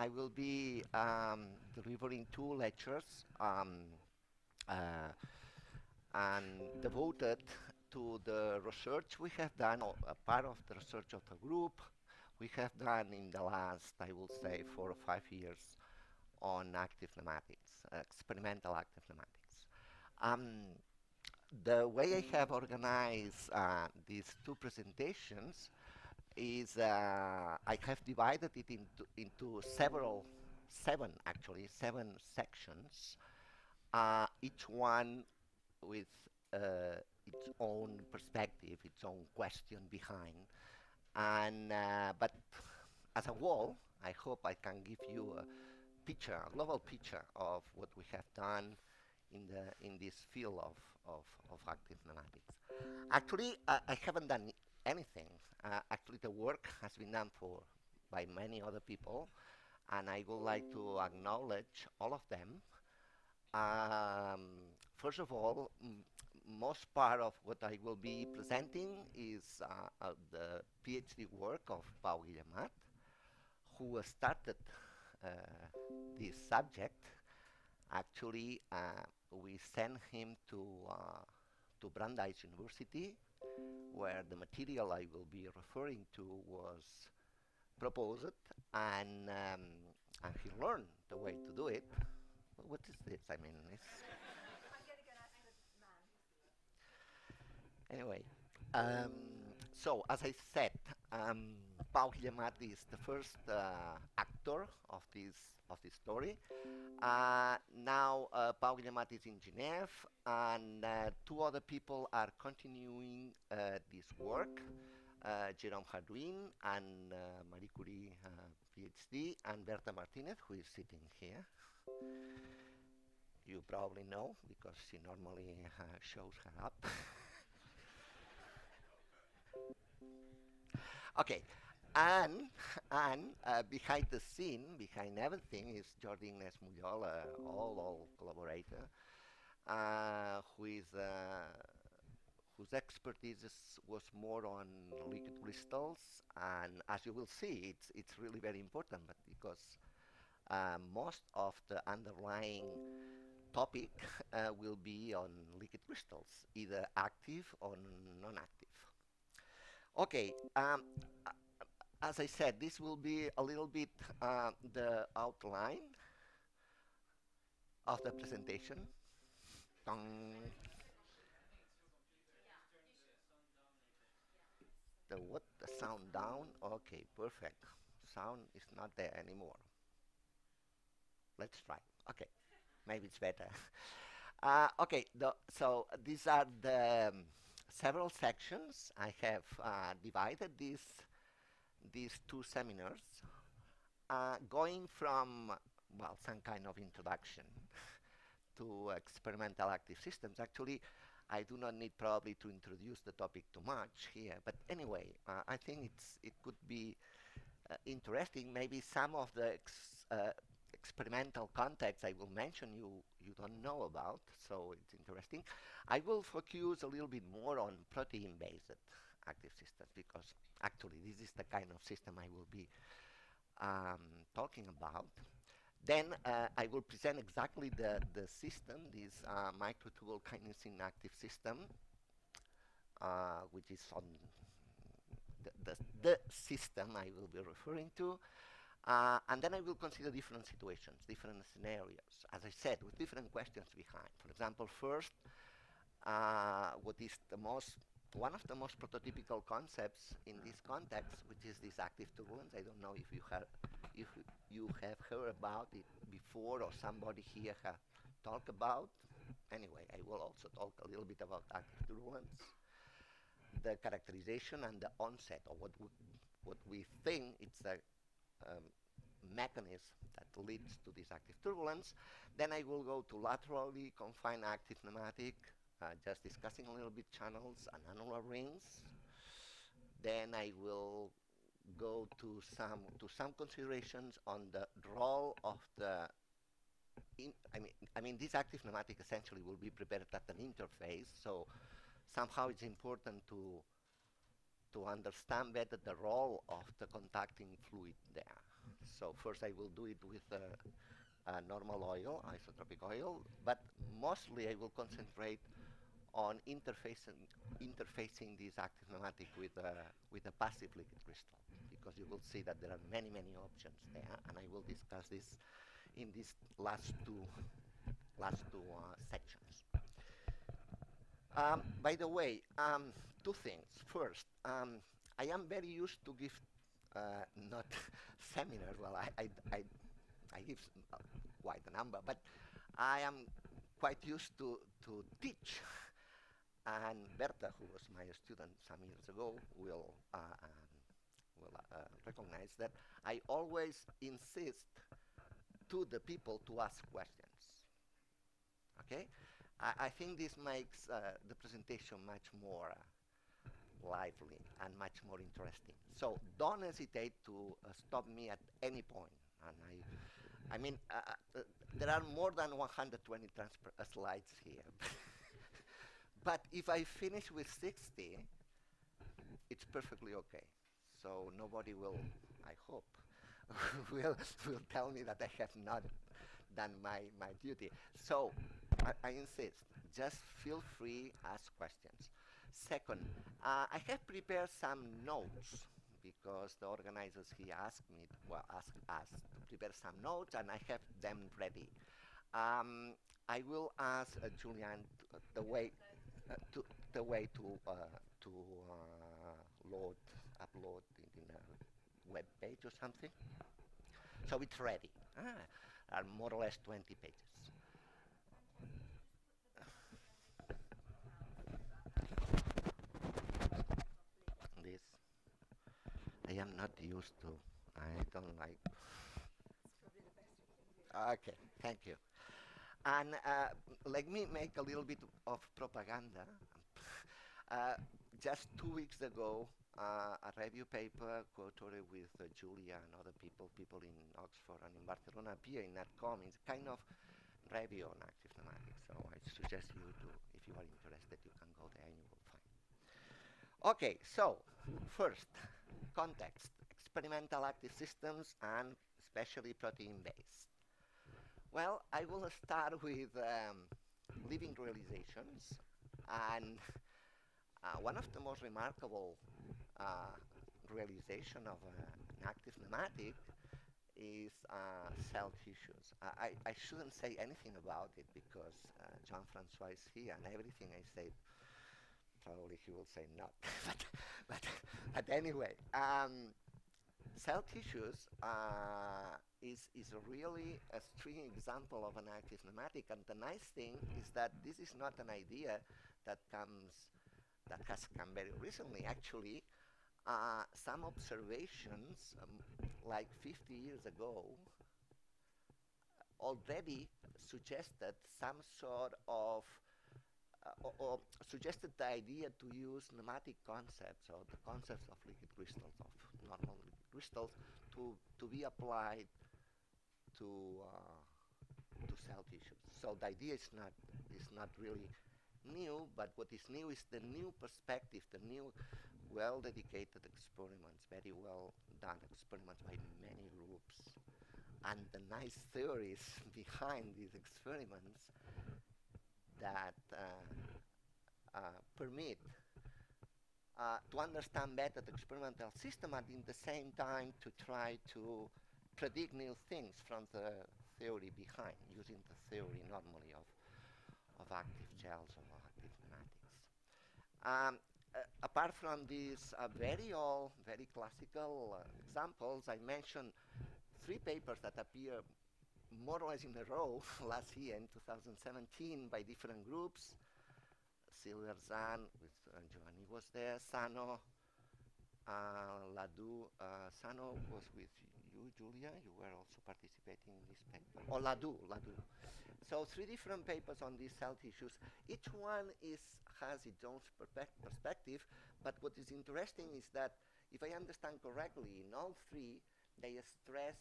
I will be um, delivering two lectures um, uh, and devoted to the research we have done, a part of the research of the group we have done in the last, I will say, four or five years on active nematics, uh, experimental active nematics. Um, the way I have organized uh, these two presentations is uh, I have divided it into, into several, seven actually, seven sections, uh, each one with uh, its own perspective, its own question behind. And, uh, but as a whole, I hope I can give you a picture, a global picture of what we have done in, the, in this field of, of, of active nematics. Actually, uh, I haven't done anything. Uh, actually, the work has been done for by many other people, and I would like to acknowledge all of them. Um, first of all, most part of what I will be presenting is uh, uh, the PhD work of Pau Guillamat, who started uh, this subject. Actually, uh, we sent him to, uh, to Brandeis University, where the material I will be referring to was proposed, and, um, and he learned the way to do it. What is this? I mean, it's Anyway, um, so as I said, um, Pau Guillamat is the first uh, actor of this of this story. Uh, now uh, Pau Guillamat is in Geneva, and uh, two other people are continuing uh, this work. Uh, Jerome Hardouin and Marie Curie PhD, and Berta Martinez, who is sitting here you probably know because she normally uh, shows her up. Okay, and and uh, behind the scene, behind everything, is Jordi Mullol, uh, all all collaborator, uh, who is uh, whose expertise was more on liquid crystals, and as you will see, it's it's really very important, but because uh, most of the underlying topic will be on liquid crystals, either active or non-active. Okay, um, as I said, this will be a little bit uh, the outline of the presentation. The what? The sound down? Okay, perfect. Sound is not there anymore. Let's try. Okay, maybe it's better. uh, okay, the, so these are the um, several sections. I have uh, divided these, these two seminars, uh, going from, well, some kind of introduction to experimental active systems. Actually, I do not need probably to introduce the topic too much here, but anyway, uh, I think it's, it could be uh, interesting. Maybe some of the ex uh, experimental context I will mention you you don't know about, so it's interesting. I will focus a little bit more on protein-based active systems because actually this is the kind of system I will be um, talking about. Then uh, I will present exactly the, the system, this uh, microtubule kinesin active system, uh, which is on the, the, the system I will be referring to. Uh, and then I will consider different situations, different scenarios, as I said, with different questions behind. For example, first, uh, what is the most, one of the most prototypical concepts in this context, which is this active turbulence. I don't know if you have, if you have heard about it before or somebody here have talked about. Anyway, I will also talk a little bit about active turbulence, the characterization and the onset of what, what we think it's a um, mechanism that leads to this active turbulence. Then I will go to laterally confined active nematic, uh, just discussing a little bit channels and annular rings. Then I will go to some to some considerations on the role of the I mean I mean this active nematic essentially will be prepared at an interface so somehow it's important to to understand better the role of the contacting fluid there. So first I will do it with uh, normal oil, isotropic oil, but mostly I will concentrate on interfacing, interfacing this active nematic with, with a passive liquid crystal because you will see that there are many, many options there, and I will discuss this in these last two, last two uh, sections. Um, by the way, um, two things. First, um, I am very used to give uh, not seminars. Well, I, I, I, I give uh, quite a number, but I am quite used to, to teach. And Berta, who was my student some years ago, will, uh, um, will uh, recognize that I always insist to the people to ask questions. Okay? I, I think this makes uh, the presentation much more lively and much more interesting. So don't hesitate to uh, stop me at any point. And I, I mean, uh, uh, there are more than 120 uh, slides here. but if I finish with 60, it's perfectly okay. So nobody will, I hope, will, will tell me that I have not done my, my duty. So I, I insist, just feel free, ask questions. Second, uh, I have prepared some notes because the organizers he asked me, well, asked us to prepare some notes, and I have them ready. Um, I will ask uh, Julian the way to the way to uh, to uh, load upload in, in a web page or something. So it's ready. Ah, are more or less 20 pages. This I am not used to. I don't like. Okay, thank you. And uh, let me make a little bit of propaganda. uh, just two weeks ago, uh, a review paper co-authored with uh, Julia and other people, people in Oxford and in Barcelona, appear in NatCom. It's kind of review on active nematics. So I suggest you to, if you are interested, you can go there and you will find. Okay, so first, context, experimental active systems and especially protein-based. Well, I will start with um, living realizations and uh, one of the most remarkable uh, realization of uh, an active nematic is uh, cell tissues. I, I shouldn't say anything about it because uh, Jean-Francois is here and everything I say, probably he will say not. but, but, but anyway, um, cell tissues uh, is, is really a string example of an active nematic and the nice thing is that this is not an idea that comes that has come very recently. Actually, uh, some observations, um, like 50 years ago, already suggested some sort of uh, or, or, suggested the idea to use nematic concepts or the concepts of liquid crystals, of normal liquid crystals, to, to be applied to, uh, to cell tissues. So the idea is not, is not really new, but what is new is the new perspective, the new well-dedicated experiments, very well done experiments by many groups, and the nice theories behind these experiments that uh, uh, permit uh, to understand better the experimental system and in the same time to try to predict new things from the theory behind, using the theory normally of, of active gels or active nematics. Um, uh, apart from these uh, very old, very classical uh, examples, I mentioned three papers that appear more or less in a row last year in 2017 by different groups. Silver Zan, with uh, Giovanni was there, Sano, uh, Ladoux. Uh, Sano was with you, Julia. You were also participating in this paper. Or Ladoux, Ladoux. So three different papers on these cell tissues. Each one is has its own perspective, but what is interesting is that if I understand correctly, in all three, they stress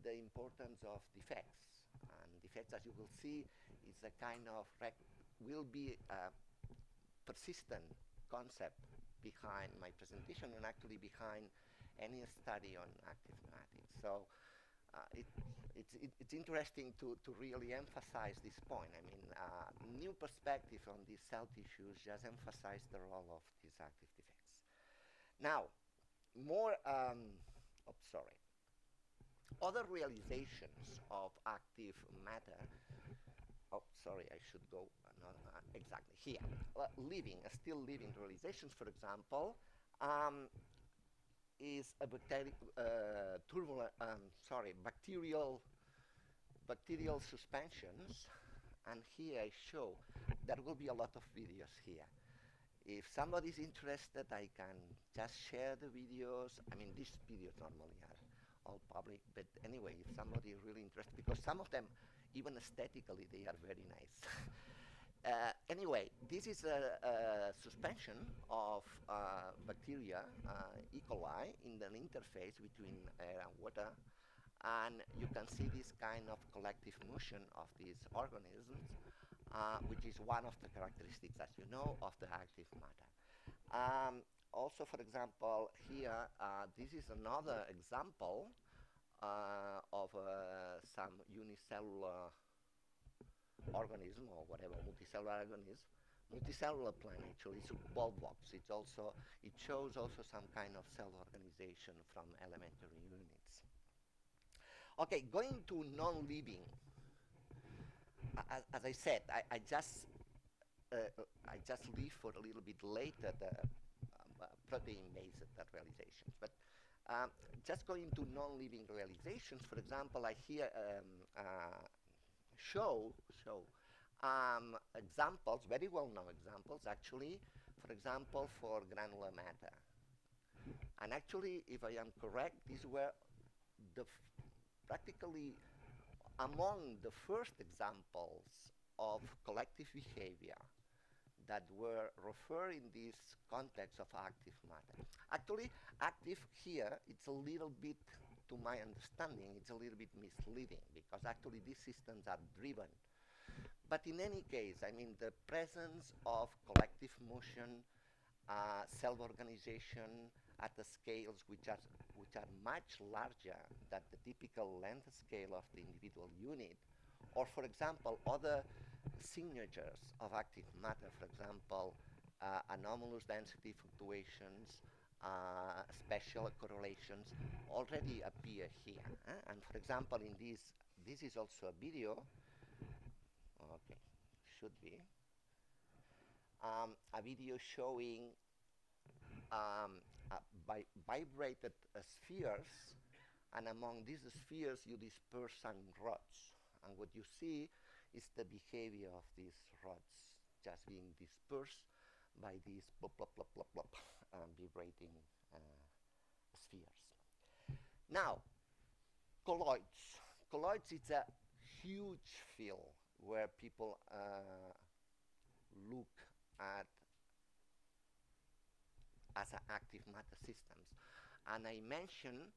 the importance of defects. And defects, as you will see, is a kind of will be a persistent concept behind my presentation and actually behind any study on active nematics. So uh, it, it's, it, it's interesting to, to really emphasize this point. I mean, uh, new perspective on these cell tissues just emphasize the role of these active defects. Now, more, um, oh, sorry, other realizations of active matter oh sorry I should go uh, exactly here living still living realizations for example um, is a bacteri uh, turbulent um, sorry bacterial bacterial suspensions and here I show there will be a lot of videos here if somebody is interested I can just share the videos I mean these videos normally are all public. But anyway, if somebody is really interested, because some of them, even aesthetically, they are very nice. uh, anyway, this is a, a suspension of uh, bacteria, uh, E. coli, in an interface between air and water. And you can see this kind of collective motion of these organisms, uh, which is one of the characteristics, as you know, of the active matter. Um, also, for example, here, uh, this is another example uh, of uh, some unicellular organism or whatever, multicellular organism. Multicellular plant actually is box. It's also it shows also some kind of cell organization from elementary units. Okay, going to non-living. As, as, I said, I, I just uh, I just leave for a little bit later the protein-based realizations. But um, just going to non-living realizations, for example, I hear um, uh, show, show um, examples, very well-known examples, actually, for example, for granular matter. And actually, if I am correct, these were the practically among the first examples of collective behavior that were referred in this context of active matter. Actually, active here, it's a little bit, to my understanding, it's a little bit misleading because actually these systems are driven. But in any case, I mean, the presence of collective motion, uh, self-organization at the scales which are, which are much larger than the typical length scale of the individual unit, or for example, other signatures of active matter, for example, uh, anomalous density fluctuations, uh, special correlations already appear here. Eh? And for example, in this, this is also a video, okay, should be, um, a video showing um, uh, bi vibrated spheres, and among these spheres you disperse some rods. And what you see is the behavior of these rods just being dispersed by these plop, plop, plop, plop, plop, vibrating uh, spheres. Now, colloids. Colloids is a huge field where people uh, look at as active matter systems. And I mentioned,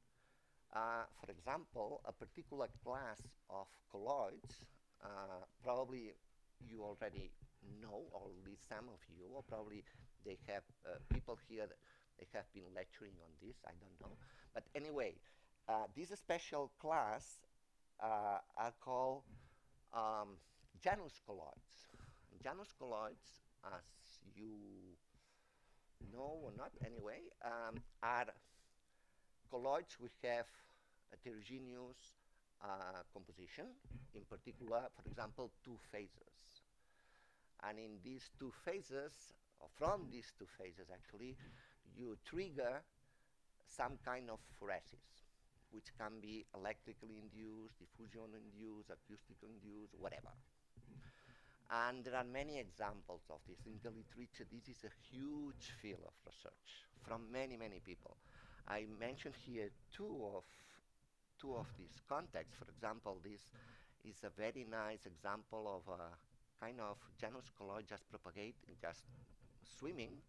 uh, for example, a particular class of colloids uh, probably you already know, or at least some of you, or probably they have uh, people here they have been lecturing on this, I don't know. But anyway, uh, this special class uh, are called um, Janus colloids. Janus colloids, as you know or not anyway, um, are colloids which have a heterogeneous uh, composition, in particular, for example, two phases. And in these two phases, from these two phases actually, you trigger some kind of phoresis, which can be electrically induced, diffusion induced, acoustic induced, whatever. And there are many examples of this. In the literature, this is a huge field of research from many, many people. I mentioned here two of two of these contexts. For example, this is a very nice example of a kind of Janus colloid just propagate, just swimming,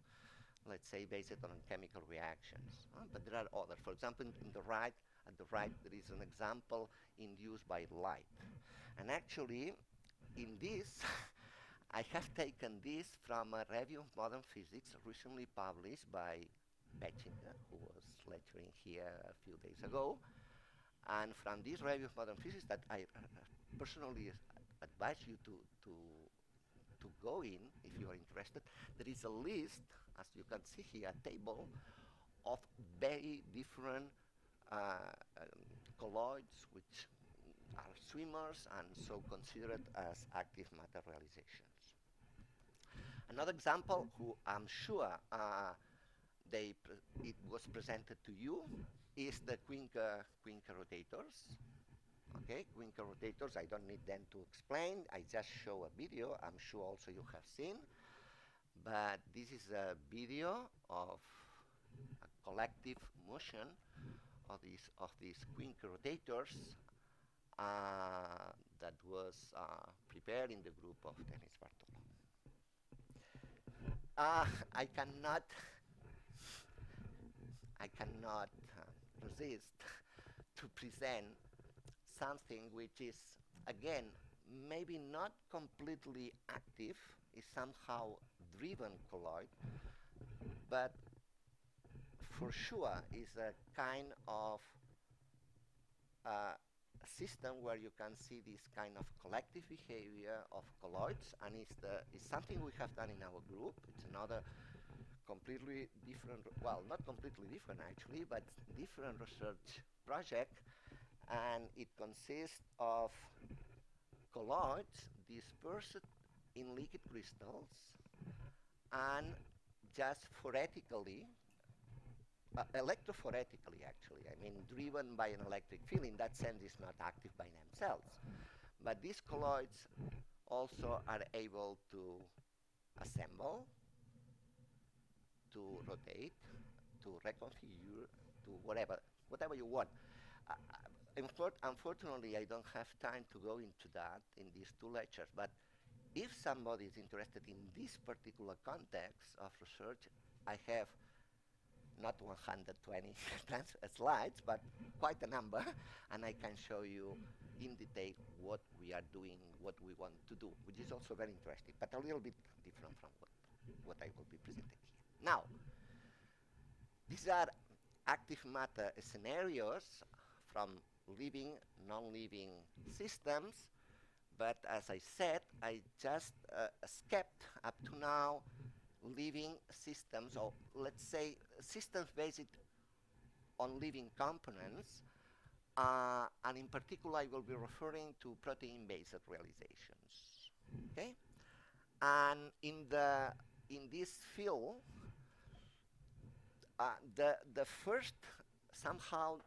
let's say based on chemical reactions. Uh, but there are others. For example, in, in the right, at the right, there is an example induced by light. And actually, in this, I have taken this from a review of modern physics recently published by Bechinger, who was lecturing here a few days ago. And from this review of modern physics that I uh, personally advise you to, to, to go in if you are interested, there is a list, as you can see here, a table of very different uh, um, colloids which are swimmers and so considered as active matter realizations. Another example, who I'm sure uh, they it was presented to you, is the Quincke, Quincke rotators. Okay, Quincke rotators, I don't need them to explain. I just show a video. I'm sure also you have seen. But this is a video of a collective motion of these of these Quincke rotators uh, that was uh, prepared in the group of Denis Bartolo. Uh, I cannot, I cannot uh, resist to present something which is, again, maybe not completely active, is somehow driven colloid, but for sure is a kind of uh, system where you can see this kind of collective behavior of colloids and it's, the, it's something we have done in our group. It's another completely different, well, not completely different actually, but different research project and it consists of colloids dispersed in liquid crystals and just phoretically uh, electrophoretically actually. I mean, driven by an electric field. In that sense, it's not active by themselves. But these colloids also are able to assemble, to rotate, to reconfigure, to whatever, whatever you want. Uh, unfortunately, I don't have time to go into that in these two lectures, but if somebody is interested in this particular context of research, I have not 120 uh, slides, but quite a number, and I can show you in detail what we are doing, what we want to do, which is also very interesting, but a little bit different from what, what I will be presenting here. Now, these are active matter scenarios from living, non-living systems, but as I said, I just uh, skipped up to now living systems, or let's say systems based on living components, uh, and in particular I will be referring to protein-based realizations. Okay, and in the in this field, uh, the the first somehow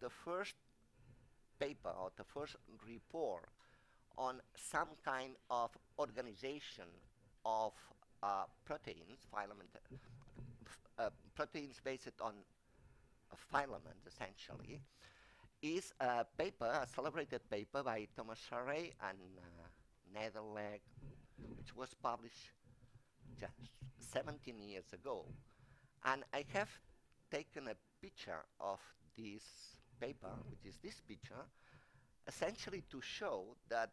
the first paper or the first report on some kind of organization of uh, proteins, filament, uh, proteins based on filaments essentially, is a paper, a celebrated paper by Thomas Surrey and uh, Nédélec, which was published just 17 years ago. And I have taken a picture of this paper, which is this picture, essentially to show that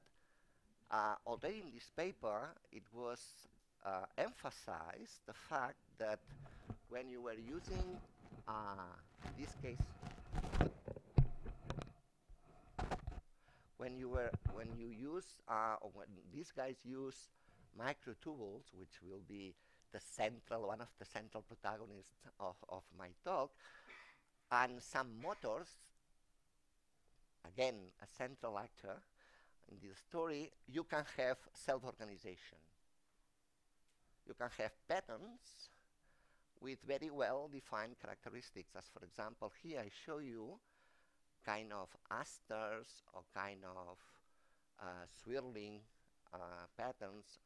uh, already in this paper it was uh, emphasize the fact that when you were using, uh, this case, when you were when you use uh, or when these guys use microtubules, which will be the central one of the central protagonists of, of my talk, and some motors, again a central actor in this story, you can have self-organization. You can have patterns with very well defined characteristics as for example here I show you kind of asters or kind of uh, swirling uh, patterns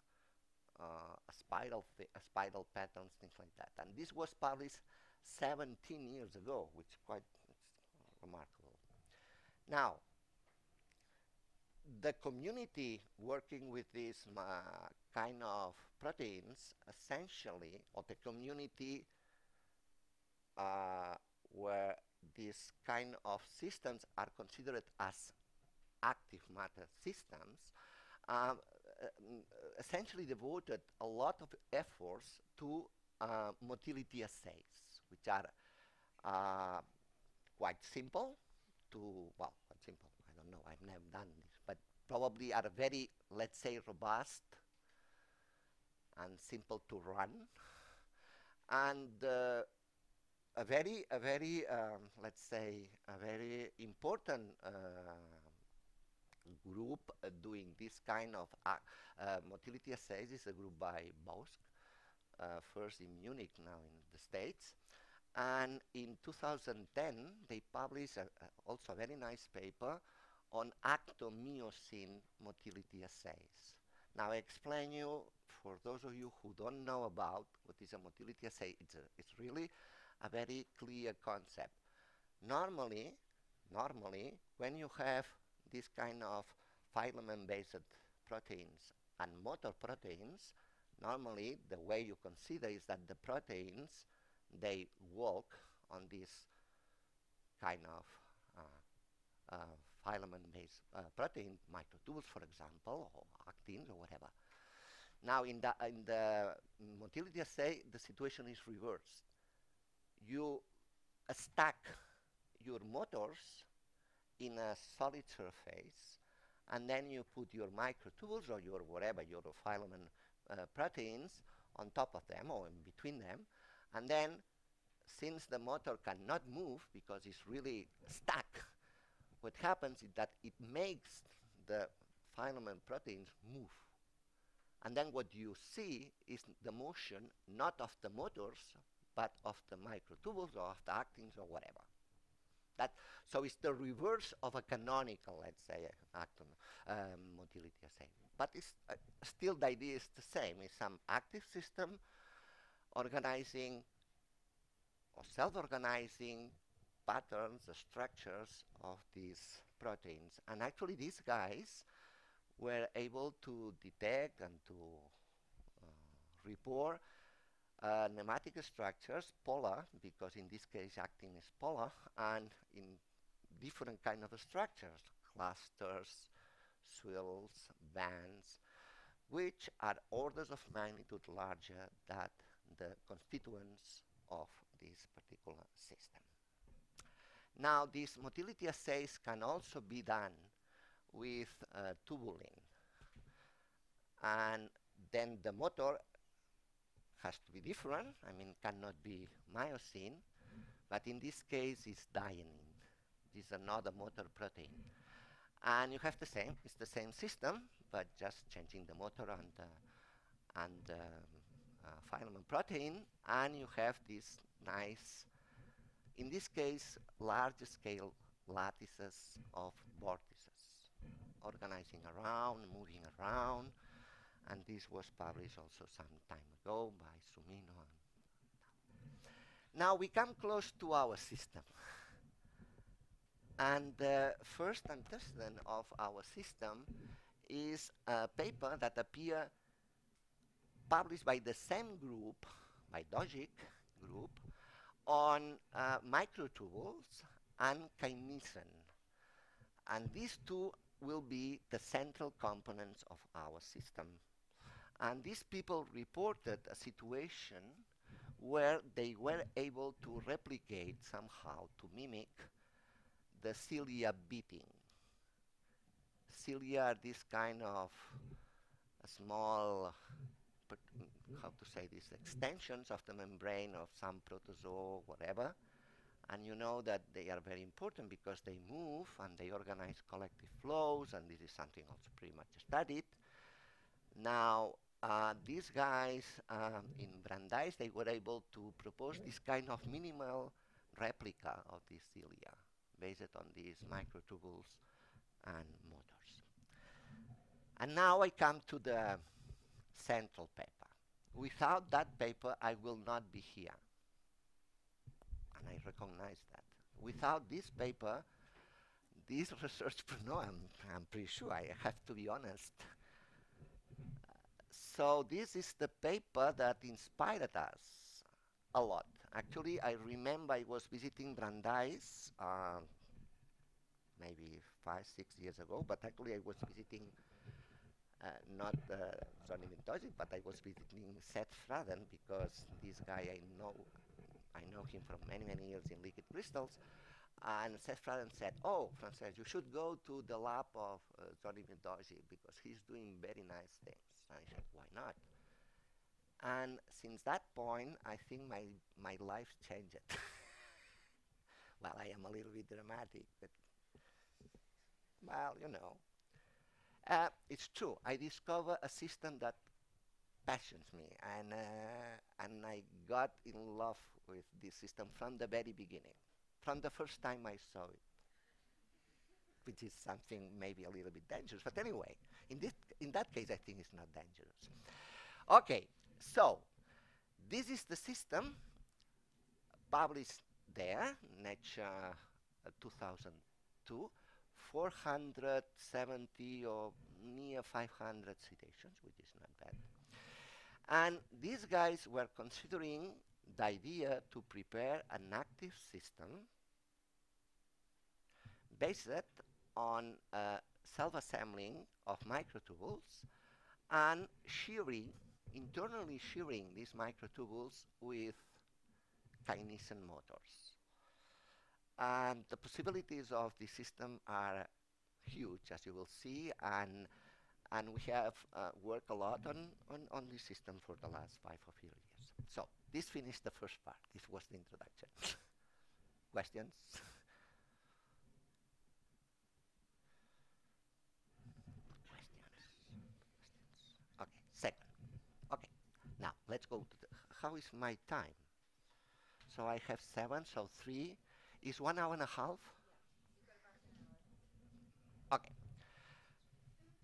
uh, spiral spiral patterns things like that. And this was published 17 years ago which is quite remarkable now the community working with these uh, kind of proteins essentially, or the community uh, where these kind of systems are considered as active matter systems, um, uh, essentially devoted a lot of efforts to uh, motility assays. which are uh, quite simple to, well, simple, I don't know, I've never done this, but probably are very, let's say, robust and simple to run. And uh, a very, a very, um, let's say, a very important uh, group uh, doing this kind of uh, motility assays is a group by Bausch, uh, first in Munich, now in the States. And in 2010, they published a, a also a very nice paper on actomyosin motility assays. Now I explain you, for those of you who don't know about what is a motility assay, it's, a, it's really a very clear concept. Normally, normally, when you have this kind of filament-based proteins and motor proteins, normally the way you consider is that the proteins, they walk on this kind of uh, uh, filament-based uh, protein, microtubules, for example, or actins or whatever. Now, in the, in the motility assay, the situation is reversed. You stack your motors in a solid surface, and then you put your microtubules or your whatever, your filament uh, proteins on top of them or in between them, and then since the motor cannot move because it's really stuck, what happens is that it makes the filament proteins move. And then what you see is the motion not of the motors, but of the microtubules or of the actins or whatever. That, so it's the reverse of a canonical, let's say, actin um, motility assay. But it's, uh, still the idea is the same. It's some active system organizing or self-organizing patterns, the structures of these proteins. And actually these guys were able to detect and to uh, report uh, nematic structures, polar, because in this case actin is polar, and in different kind of structures, clusters, swirls, bands, which are orders of magnitude larger than the constituents of this particular system. Now, these motility assays can also be done with uh, tubulin. And then the motor has to be different. I mean, cannot be myosin, but in this case, it's dynein. This is another motor protein. And you have the same, it's the same system, but just changing the motor and, uh, and um, uh, filament protein, and you have this nice, in this case, large scale lattices of vortices, organizing around, moving around, and this was published also some time ago by Sumino. now we come close to our system. And the first antecedent of our system is a paper that appeared published by the same group, by Dogic group, on uh, microtubules and kinesin. And these two will be the central components of our system. And these people reported a situation where they were able to replicate somehow, to mimic, the cilia beating. Cilia are this kind of small, how to say this, extensions of the membrane of some protozoa, whatever. And you know that they are very important because they move and they organize collective flows, and this is something also pretty much studied. Now, uh, these guys um, in Brandeis, they were able to propose this kind of minimal replica of these cilia based on these microtubules and motors. And now I come to the central paper. Without that paper, I will not be here. And I recognize that. Without this paper, this research, no, I'm, I'm pretty sure, I have to be honest. So this is the paper that inspired us a lot. Actually, I remember I was visiting Brandeis uh, maybe five, six years ago, but actually I was visiting uh, not uh, Sonny but I was visiting Seth Fraden because this guy I know I know him from many, many years in liquid crystals. And Seth Fraden said, oh, Francesc, you should go to the lab of uh, Johnny because he's doing very nice things. And I said, why not? And since that point, I think my, my life changed. well, I am a little bit dramatic, but well, you know. Uh, it's true. I discovered a system that passions me, and uh, and I got in love with this system from the very beginning, from the first time I saw it, which is something maybe a little bit dangerous. But anyway, in this in that case, I think it's not dangerous. Okay, so this is the system published there, Nature uh, 2002. 470 or near 500 citations, which is not bad. And these guys were considering the idea to prepare an active system based on uh, self-assembling of microtubules and shearing, internally shearing these microtubules with kinesin motors. And the possibilities of the system are huge, as you will see, and and we have uh, worked a lot on, on, on this system for the last five or few years. So this finished the first part. This was the introduction. Questions? Questions? Okay, second. Okay, now let's go to the, how is my time? So I have seven, so three is one hour and a half. Okay.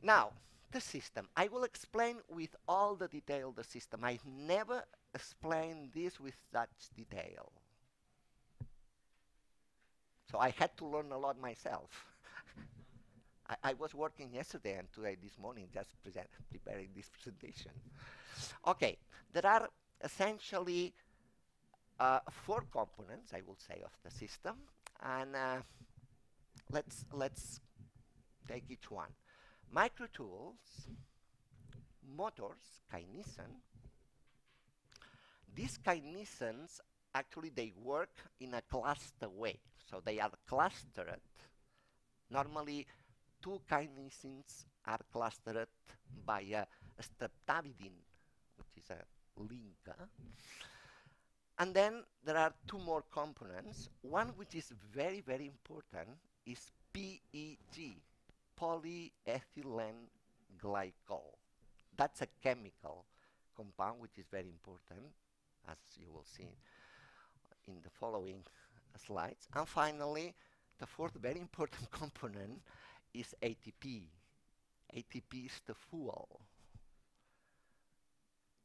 Now, the system. I will explain with all the detail the system. I never explained this with such detail. So I had to learn a lot myself. I, I, was working yesterday and today this morning just preparing this presentation. Okay, there are essentially uh, four components, I will say, of the system, and uh, let's let's take each one. Microtubules, motors, kinesin. These kinesins actually they work in a cluster way, so they are clustered. Normally, two kinesins are clustered by a streptavidin, which is a linker. And then there are two more components. One which is very, very important is PEG, polyethylene glycol. That's a chemical compound which is very important, as you will see in the following slides. And finally, the fourth very important component is ATP. ATP is the fuel,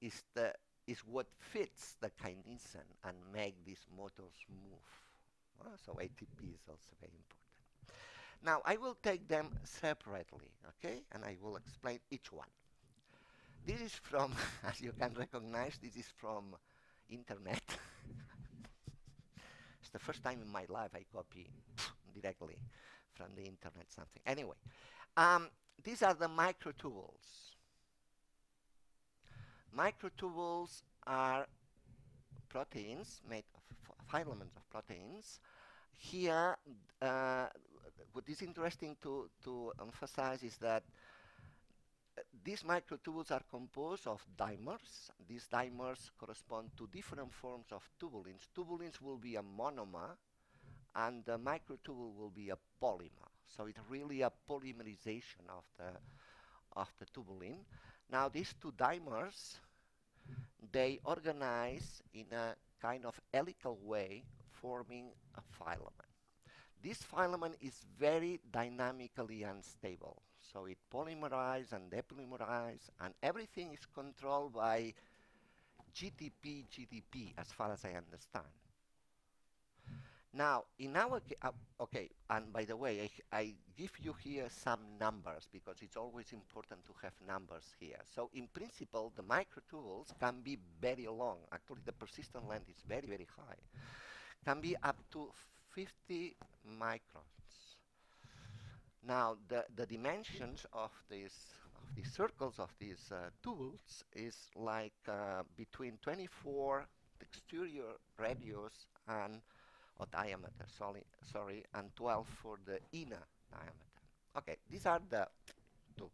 is the is what fits the kinesin and make these motors move. Uh, so ATP is also very important. Now I will take them separately, okay? And I will explain each one. This is from, as you can recognize, this is from internet. it's the first time in my life I copy directly from the internet something. Anyway, um, these are the microtubules. Microtubules are proteins made of filaments of proteins. Here, uh, what is interesting to, to emphasize is that uh, these microtubules are composed of dimers. These dimers correspond to different forms of tubulins. Tubulins will be a monomer, and the microtubule will be a polymer. So it's really a polymerization of the, of the tubulin. Now these two dimers, they organize in a kind of helical way, forming a filament. This filament is very dynamically unstable. So it polymerizes and depolymerizes, and everything is controlled by GTP, GDP, as far as I understand. Now, in our uh, okay, and by the way, I, I, give you here some numbers because it's always important to have numbers here. So in principle, the microtubules can be very long. Actually, the persistent length is very, very high. Can be up to 50 microns. Now, the, the dimensions of these of these circles of these uh, tubes is like uh, between 24 exterior radius and or diameter, sorry, sorry, and 12 for the inner diameter. Okay, these are the tools.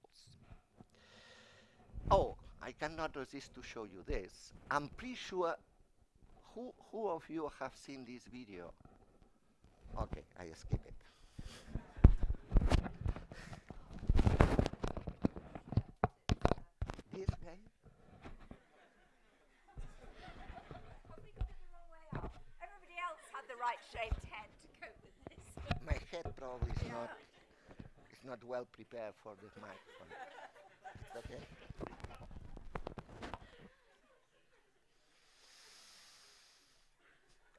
Oh, I cannot resist to show you this. I'm pretty sure who who of you have seen this video? Okay, I skip it. this guy? Probably got it the wrong way up. Everybody else had the right shaped head to cope with this. My head probably is not is not well prepared for this microphone. Okay.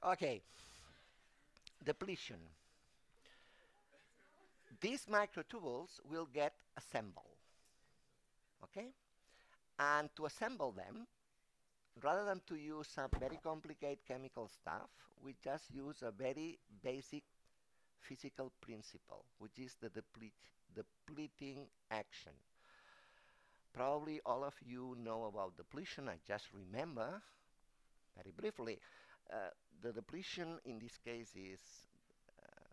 Okay. Depletion. These microtubules will get assembled. Okay? And to assemble them, rather than to use some very complicated chemical stuff, we just use a very basic physical principle, which is the deplete, depleting action. Probably all of you know about depletion. I just remember very briefly. Uh, the depletion in this case is uh,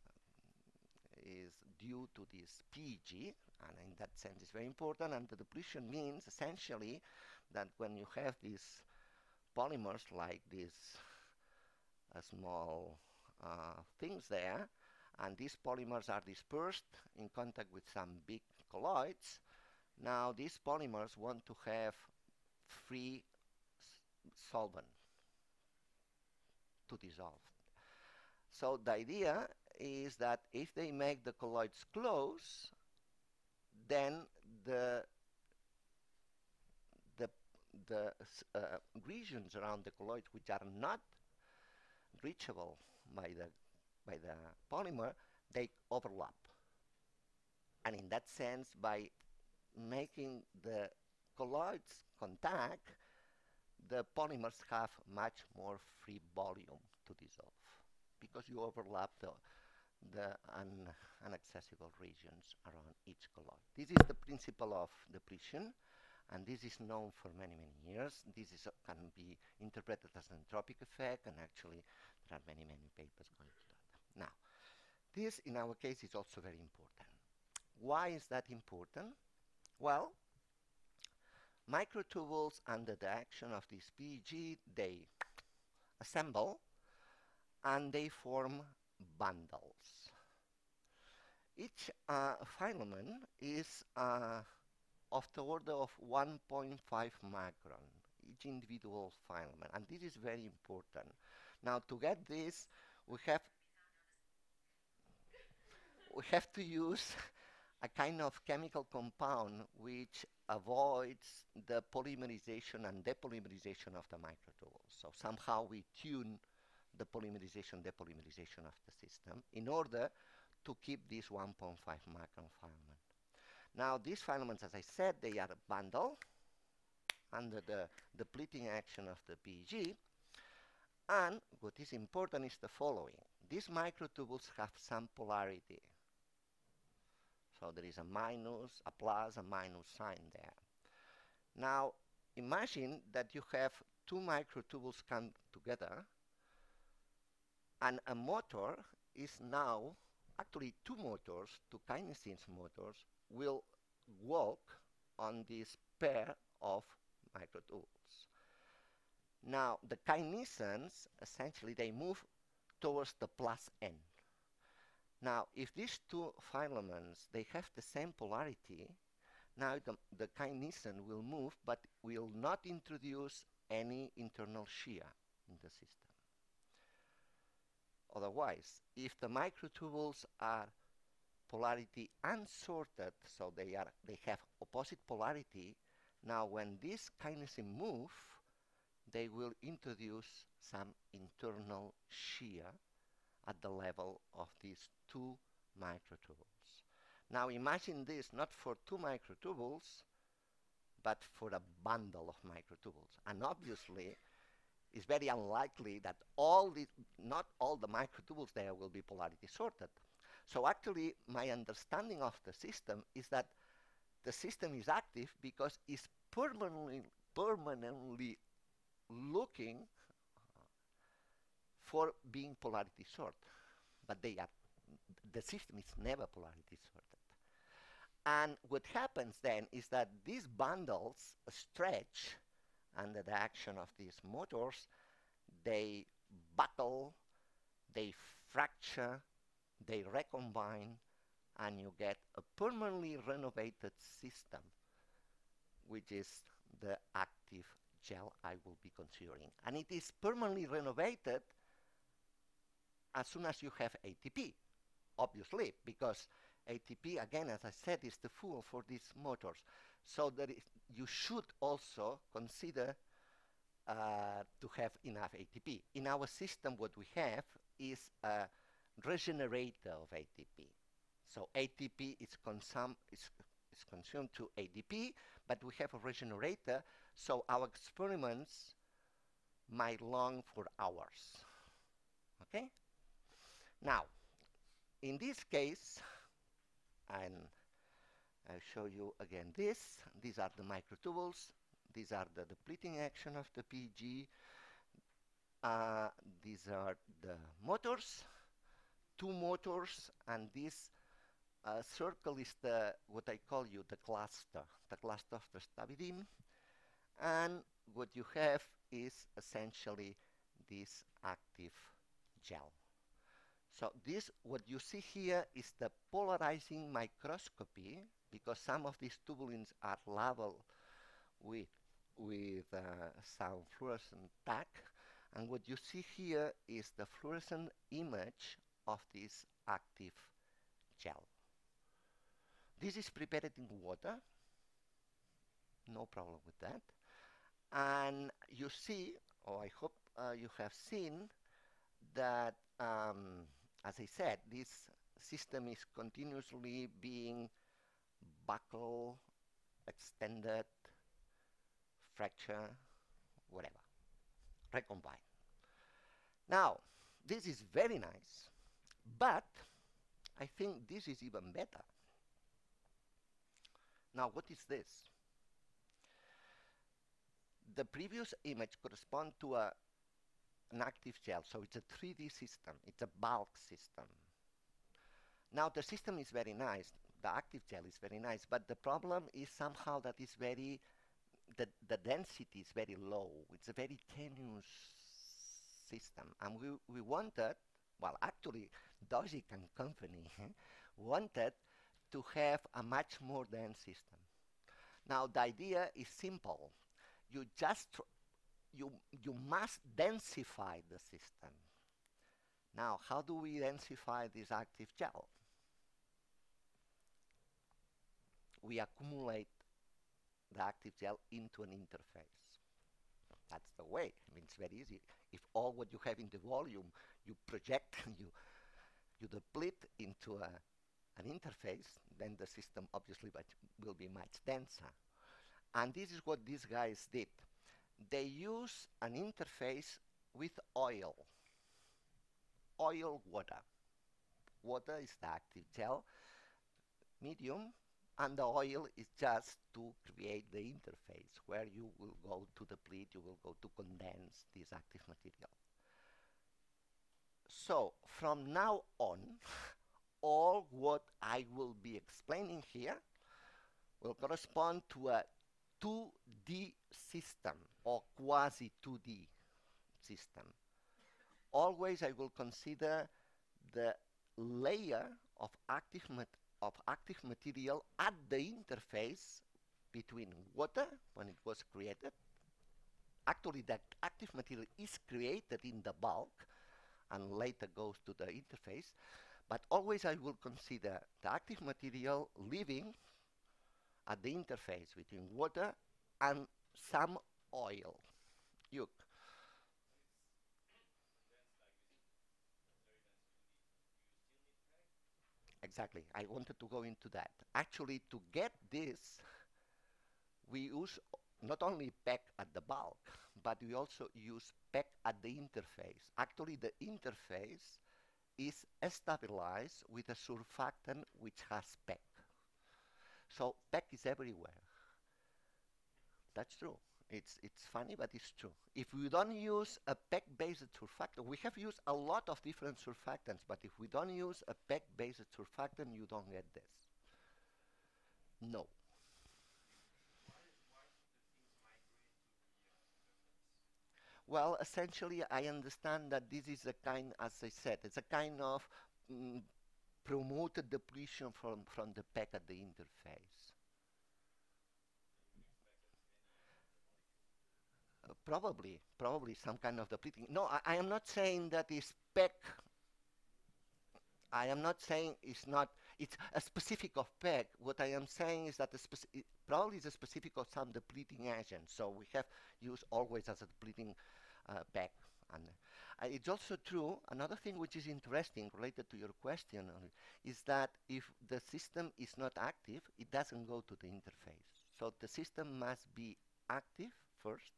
is due to this PEG, and in that sense it's very important. And the depletion means essentially that when you have these polymers like these uh, small uh, things there, and these polymers are dispersed in contact with some big colloids. Now these polymers want to have free solvent to dissolve. So the idea is that if they make the colloids close, then the the the uh, regions around the colloid which are not reachable by the by the polymer, they overlap. And in that sense, by making the colloids contact, the polymers have much more free volume to dissolve because you overlap the, the un inaccessible regions around each colloid. This is the principle of depletion and this is known for many, many years. This is, uh, can be interpreted as an entropic effect and actually there are many, many papers going. Now, this in our case is also very important. Why is that important? Well, microtubules under the action of this PEG, they assemble and they form bundles. Each uh, filament is uh, of the order of 1.5 micron, each individual filament, and this is very important. Now to get this, we have we have to use a kind of chemical compound which avoids the polymerization and depolymerization of the microtubules. So somehow we tune the polymerization, depolymerization of the system in order to keep this 1.5 micron filament. Now these filaments, as I said, they are a bundle under the depleting action of the PEG. And what is important is the following. These microtubules have some polarity. So there is a minus, a plus, a minus sign there. Now imagine that you have two microtubules come together and a motor is now actually two motors, two kinesins motors will walk on this pair of microtubules. Now the kinesins essentially they move towards the plus end. Now if these two filaments they have the same polarity, now the, the kinesin will move but will not introduce any internal shear in the system. Otherwise, if the microtubules are polarity unsorted, so they are they have opposite polarity, now when these kinesin move, they will introduce some internal shear at the level of these two microtubules. Now imagine this not for two microtubules, but for a bundle of microtubules. And obviously, it's very unlikely that all the, not all the microtubules there will be polarity sorted. So actually, my understanding of the system is that the system is active because it's permanently, permanently looking for being polarity sort, but they are the system is never polarity sorted. And what happens then is that these bundles stretch under the action of these motors, they buckle, they fracture, they recombine, and you get a permanently renovated system, which is the active gel I will be considering. And it is permanently renovated as soon as you have ATP, obviously, because ATP, again, as I said, is the fuel for these motors. So that you should also consider uh, to have enough ATP. In our system, what we have is a regenerator of ATP. So ATP is, consum is, is consumed to ADP, but we have a regenerator, so our experiments might long for hours. Okay? Now, in this case, and I'll show you again this. These are the microtubules. These are the depleting action of the PEG, Uh, these are the motors, two motors, and this uh, circle is the what I call you the cluster, the cluster of the stabilim. And what you have is essentially this active gel. So this, what you see here is the polarizing microscopy because some of these tubulins are labeled with, with uh, some fluorescent tag. And what you see here is the fluorescent image of this active gel. This is prepared in water, no problem with that. And you see, or I hope uh, you have seen, that um, as I said, this system is continuously being buckled, extended, fracture, whatever, recombine. Now, this is very nice, but I think this is even better. Now, what is this? The previous image corresponds to a an active gel. So it's a 3D system. It's a bulk system. Now the system is very nice. The active gel is very nice, but the problem is somehow that it's very, the, the density is very low. It's a very tenuous system. And we, we wanted, well actually Dogic and company wanted to have a much more dense system. Now the idea is simple. You just you, you must densify the system. Now, how do we densify this active gel? We accumulate the active gel into an interface. That's the way. I mean, it's very easy. If all what you have in the volume, you project, you, you deplete into a, an interface, then the system obviously will be much denser. And this is what these guys did they use an interface with oil, oil water. Water is the active gel medium, and the oil is just to create the interface where you will go to deplete, you will go to condense this active material. So from now on, all what I will be explaining here will correspond to a 2D system quasi 2D system. Always I will consider the layer of active, of active material at the interface between water when it was created. Actually, that active material is created in the bulk and later goes to the interface. But always I will consider the active material living at the interface between water and some oil. Look. Exactly. I wanted to go into that. Actually, to get this, we use not only PEG at the bulk, but we also use PEG at the interface. Actually, the interface is stabilized with a surfactant which has PEG. So PEG is everywhere. That's true. It's, it's funny, but it's true. If we don't use a PEG-based surfactant, we have used a lot of different surfactants, but if we don't use a PEG-based surfactant, you don't get this. No. Well, essentially, I understand that this is a kind, as I said, it's a kind of mm, promoted depletion from, from the PEG at the interface. Probably, probably some kind of depleting. No, I, I am not saying that is PEG. I am not saying it's not, it's a specific of PEG. What I am saying is that the probably is a specific of some depleting agent. So we have used always as a depleting uh, PEG. And uh, it's also true, another thing which is interesting related to your question uh, is that if the system is not active, it doesn't go to the interface. So the system must be active first,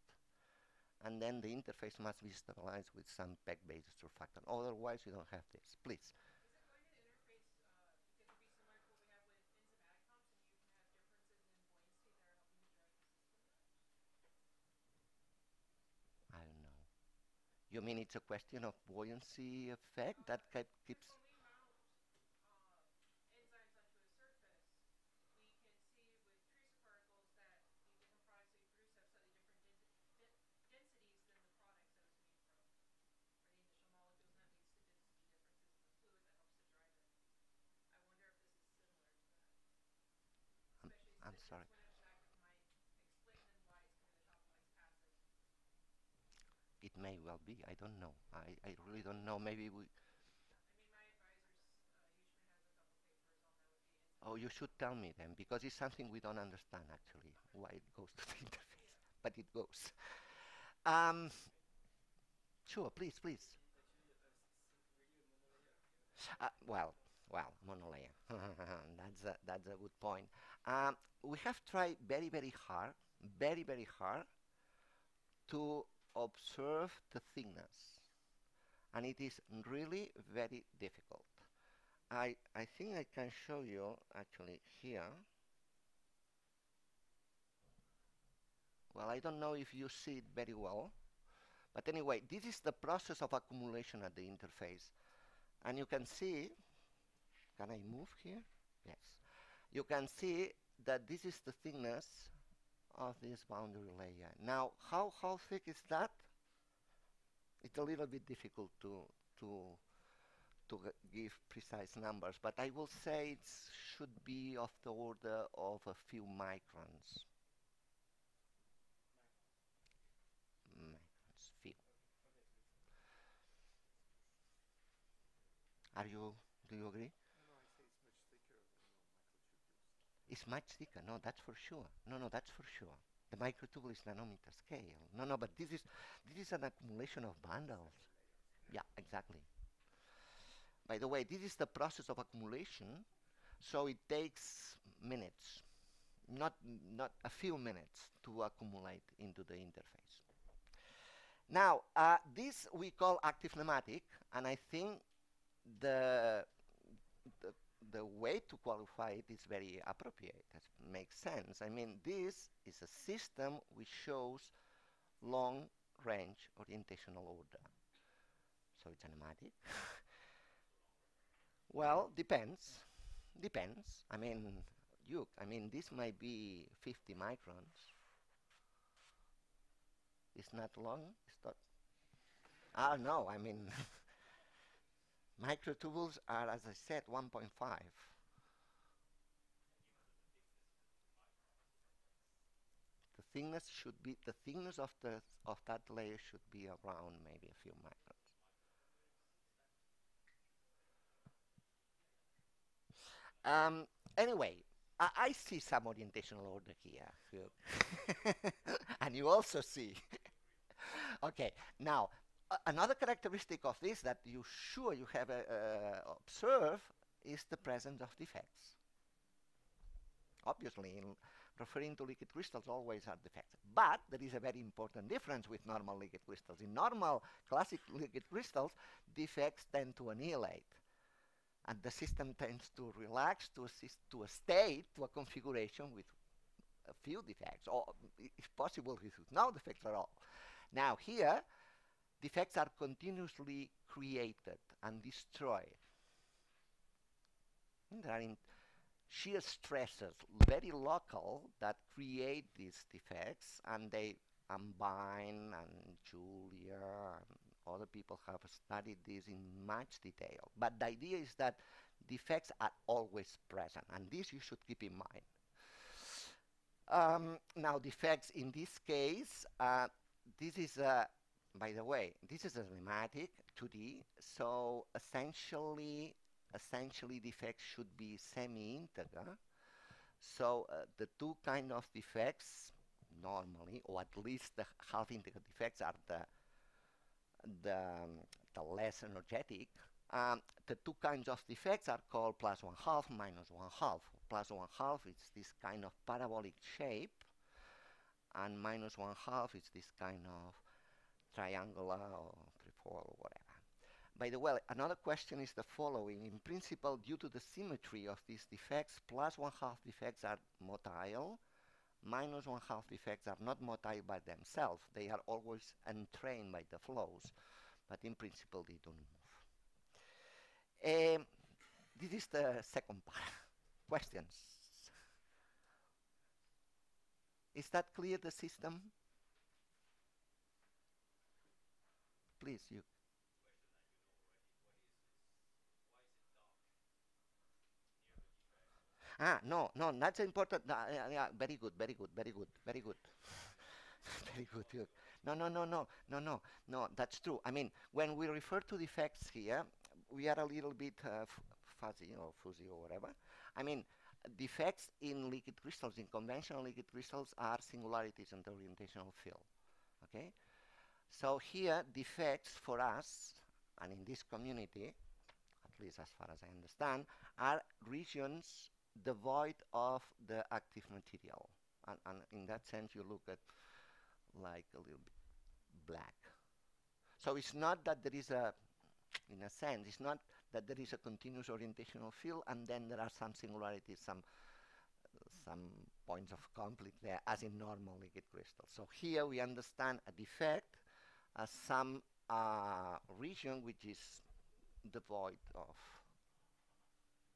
and then the interface must be stabilized with some PEG-based surfactant. Otherwise, you don't have this. Please. I don't know. You mean it's a question of buoyancy effect that keeps? Sorry. It may well be. I don't know. I, I really don't know. Maybe we. Oh, you should tell me then, because it's something we don't understand actually, why it goes to the interface, but it goes. Um, sure, please, please. Uh, well, well, monolayer. that's a, that's a good point. We have tried very, very hard, very, very hard to observe the thickness, and it is really very difficult. I, I think I can show you actually here. Well, I don't know if you see it very well, but anyway, this is the process of accumulation at the interface. And you can see, can I move here? Yes. You can see that this is the thickness of this boundary layer. Now, how, how thick is that? It's a little bit difficult to, to, to give precise numbers, but I will say it should be of the order of a few microns. Few. Are you, do you agree? It's much thicker. No, that's for sure. No, no, that's for sure. The microtubule is nanometer scale. No, no, but this is this is an accumulation of bundles. Yeah, exactly. By the way, this is the process of accumulation, so it takes minutes, not not a few minutes to accumulate into the interface. Now, uh, this we call active nematic, and I think the, the the way to qualify it is very appropriate. That makes sense. I mean, this is a system which shows long-range orientational order. So it's a nematic. well, depends. Depends. I mean, you. I mean, this might be 50 microns. It's not long. It's not. Ah, no. I mean. Microtubules are, as I said, 1.5. The thickness should be the thickness of the of that layer should be around maybe a few microns. Um, anyway, I, see some orientational order here, and you also see. okay, now another characteristic of this that you sure you have uh, observed is the presence of defects. Obviously, in referring to liquid crystals always are defects. But there is a very important difference with normal liquid crystals. In normal classic liquid crystals, defects tend to annihilate. And the system tends to relax to, to a state, to a configuration with a few defects, or if possible, with no defects at all. Now here, defects are continuously created and destroyed. There are shear stresses, very local, that create these defects, and they Ambine and Julia and other people have studied this in much detail. But the idea is that defects are always present, and this you should keep in mind. Um, now, defects in this case, uh, this is a, by the way, this is a schematic 2D, so essentially, essentially defects should be semi-integer. So uh, the two kind of defects normally, or at least the half integer defects are the the, um, the less energetic. Um, the two kinds of defects are called plus one half, minus one half. Plus one half is this kind of parabolic shape, and minus one half is this kind of triangular or trefoil or whatever. By the way, another question is the following. In principle, due to the symmetry of these defects, plus one half defects are motile, minus one half defects are not motile by themselves. They are always entrained by the flows, but in principle they don't move. Um, this is the second part. Questions? Is that clear, the system? Please, you. Ah, no, no, that's important. Uh, yeah, yeah, very good, very good, very good, very good. very good, good. No, no, no, no, no, no, no, that's true. I mean, when we refer to defects here, we are a little bit uh, fuzzy or fuzzy or whatever. I mean, defects in liquid crystals, in conventional liquid crystals, are singularities in the orientational field. Okay? So here, defects for us, and in this community, at least as far as I understand, are regions devoid of the active material. And, and, in that sense, you look at like a little bit black. So it's not that there is a, in a sense, it's not that there is a continuous orientational field and then there are some singularities, some some points of conflict there, as in normal liquid crystals. So here we understand a defect some uh, region which is devoid of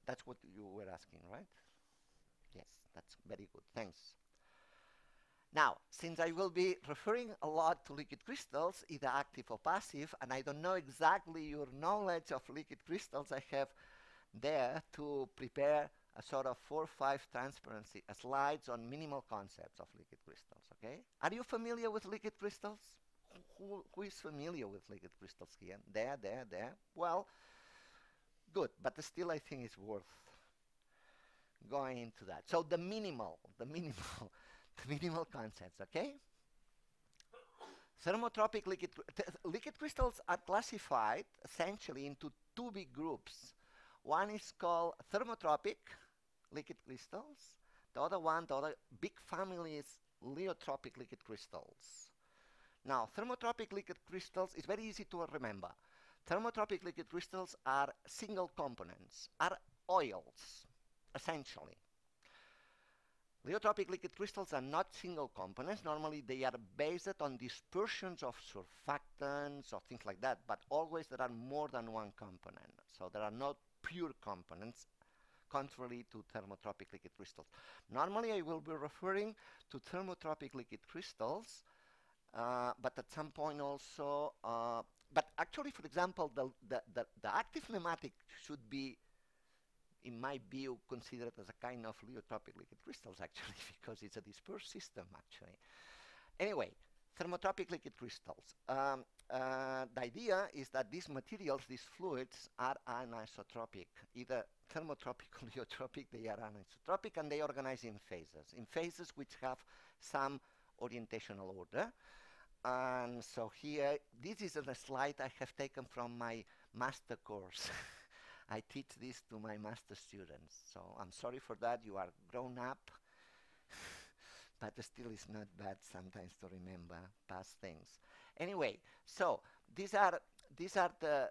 that's what you were asking, right? Yes, that's very good. Thanks. Now, since I will be referring a lot to liquid crystals, either active or passive, and I don't know exactly your knowledge of liquid crystals, I have there to prepare a sort of four or five transparency uh, slides on minimal concepts of liquid crystals, okay? Are you familiar with liquid crystals? Who, who is familiar with liquid crystals here? There, there, there. Well, good, but still I think it's worth going into that. So the minimal, the minimal, the minimal concepts, okay? Thermotropic liquid, liquid crystals are classified essentially into two big groups. One is called thermotropic liquid crystals. The other one, the other big family is lyotropic liquid crystals. Now, thermotropic liquid crystals is very easy to remember. Thermotropic liquid crystals are single components, are oils, essentially. Lyotropic liquid crystals are not single components. Normally they are based on dispersions of surfactants or things like that, but always there are more than one component. So there are not pure components, contrary to thermotropic liquid crystals. Normally I will be referring to thermotropic liquid crystals, but at some point also uh, but actually, for example, the, the, the, the, active nematic should be, in my view, considered as a kind of lyotropic liquid crystals, actually, because it's a dispersed system, actually. Anyway, thermotropic liquid crystals. Um, uh, the idea is that these materials, these fluids, are anisotropic, either thermotropic or lyotropic, they are anisotropic, and they organize in phases, in phases which have some orientational order. And so here, this is a slide I have taken from my master course. I teach this to my master students. So I'm sorry for that. You are grown up, but still it's not bad sometimes to remember past things. Anyway, so these are these are the uh,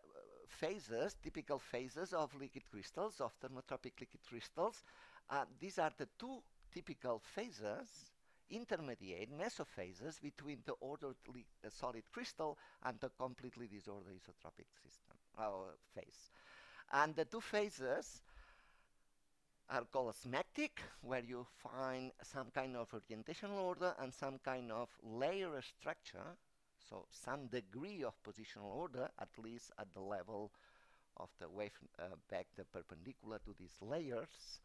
phases, typical phases of liquid crystals, of thermotropic liquid crystals. Uh, these are the two typical phases intermediate mesophases between the ordered uh, solid crystal and the completely disordered isotropic system uh, phase. And the two phases are called smectic, where you find some kind of orientational order and some kind of layer structure, so some degree of positional order, at least at the level of the wave uh, vector perpendicular to these layers,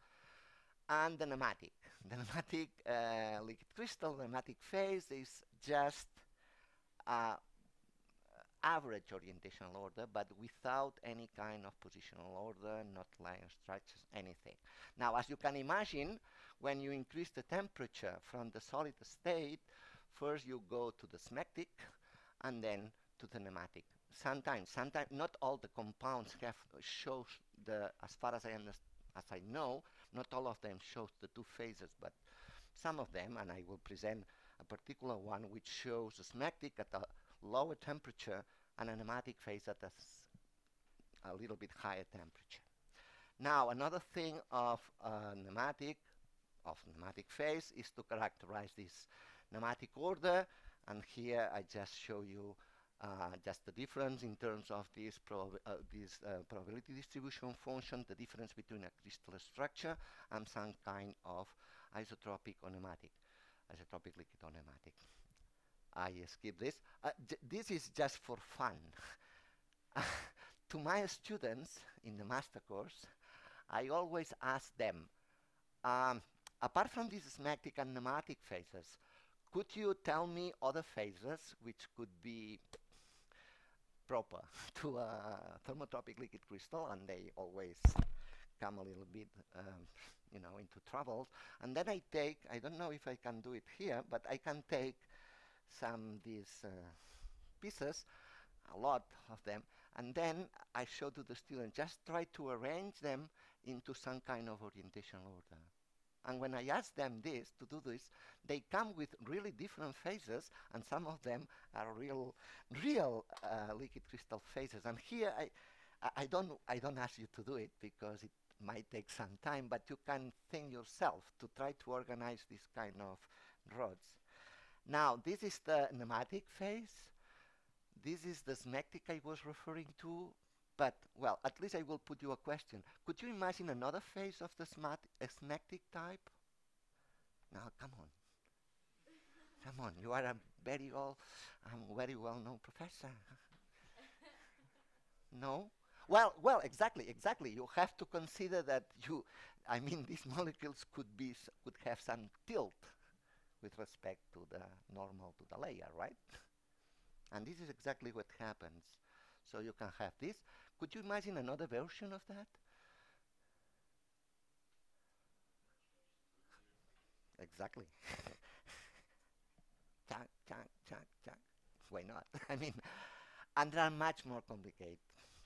and the nematic. The nematic uh, liquid crystal, the nematic phase is just uh, average orientational order, but without any kind of positional order, not line structures, anything. Now, as you can imagine, when you increase the temperature from the solid state, first you go to the smectic and then to the nematic. Sometimes, sometimes not all the compounds have shows the, as far as I understand, as I know, not all of them shows the two phases, but some of them, and I will present a particular one which shows a smectic at a lower temperature and a nematic phase at a, a little bit higher temperature. Now, another thing of a nematic, of nematic phase, is to characterize this nematic order, and here I just show you uh, just the difference in terms of this, prob uh, this uh, probability distribution function, the difference between a crystal structure and some kind of isotropic onematic, isotropic liquid onematic. I skip this. Uh, this is just for fun. to my students in the master course, I always ask them, um, apart from these smectic and nematic phases, could you tell me other phases which could be proper to a thermotropic liquid crystal? And they always come a little bit, um, you know, into trouble. And then I take, I don't know if I can do it here, but I can take some these uh, pieces, a lot of them, and then I show to the student, just try to arrange them into some kind of orientational order. And when I ask them this, to do this, they come with really different phases, and some of them are real, real uh, liquid crystal phases. And here, I, I don't, I don't ask you to do it because it might take some time, but you can think yourself to try to organize this kind of rods. Now, this is the nematic phase. This is the smectic I was referring to. But, well, at least I will put you a question. Could you imagine another phase of the smart smectic type? Now, come on. come on, you are a very well, um, very well-known professor. no? Well, well, exactly, exactly. You have to consider that you, I mean, these molecules could be, could have some tilt with respect to the normal to the layer, right? and this is exactly what happens. So you can have this. Could you imagine another version of that? exactly. chunk, chunk, chunk, chunk. Why not? I mean, and there are much more complicated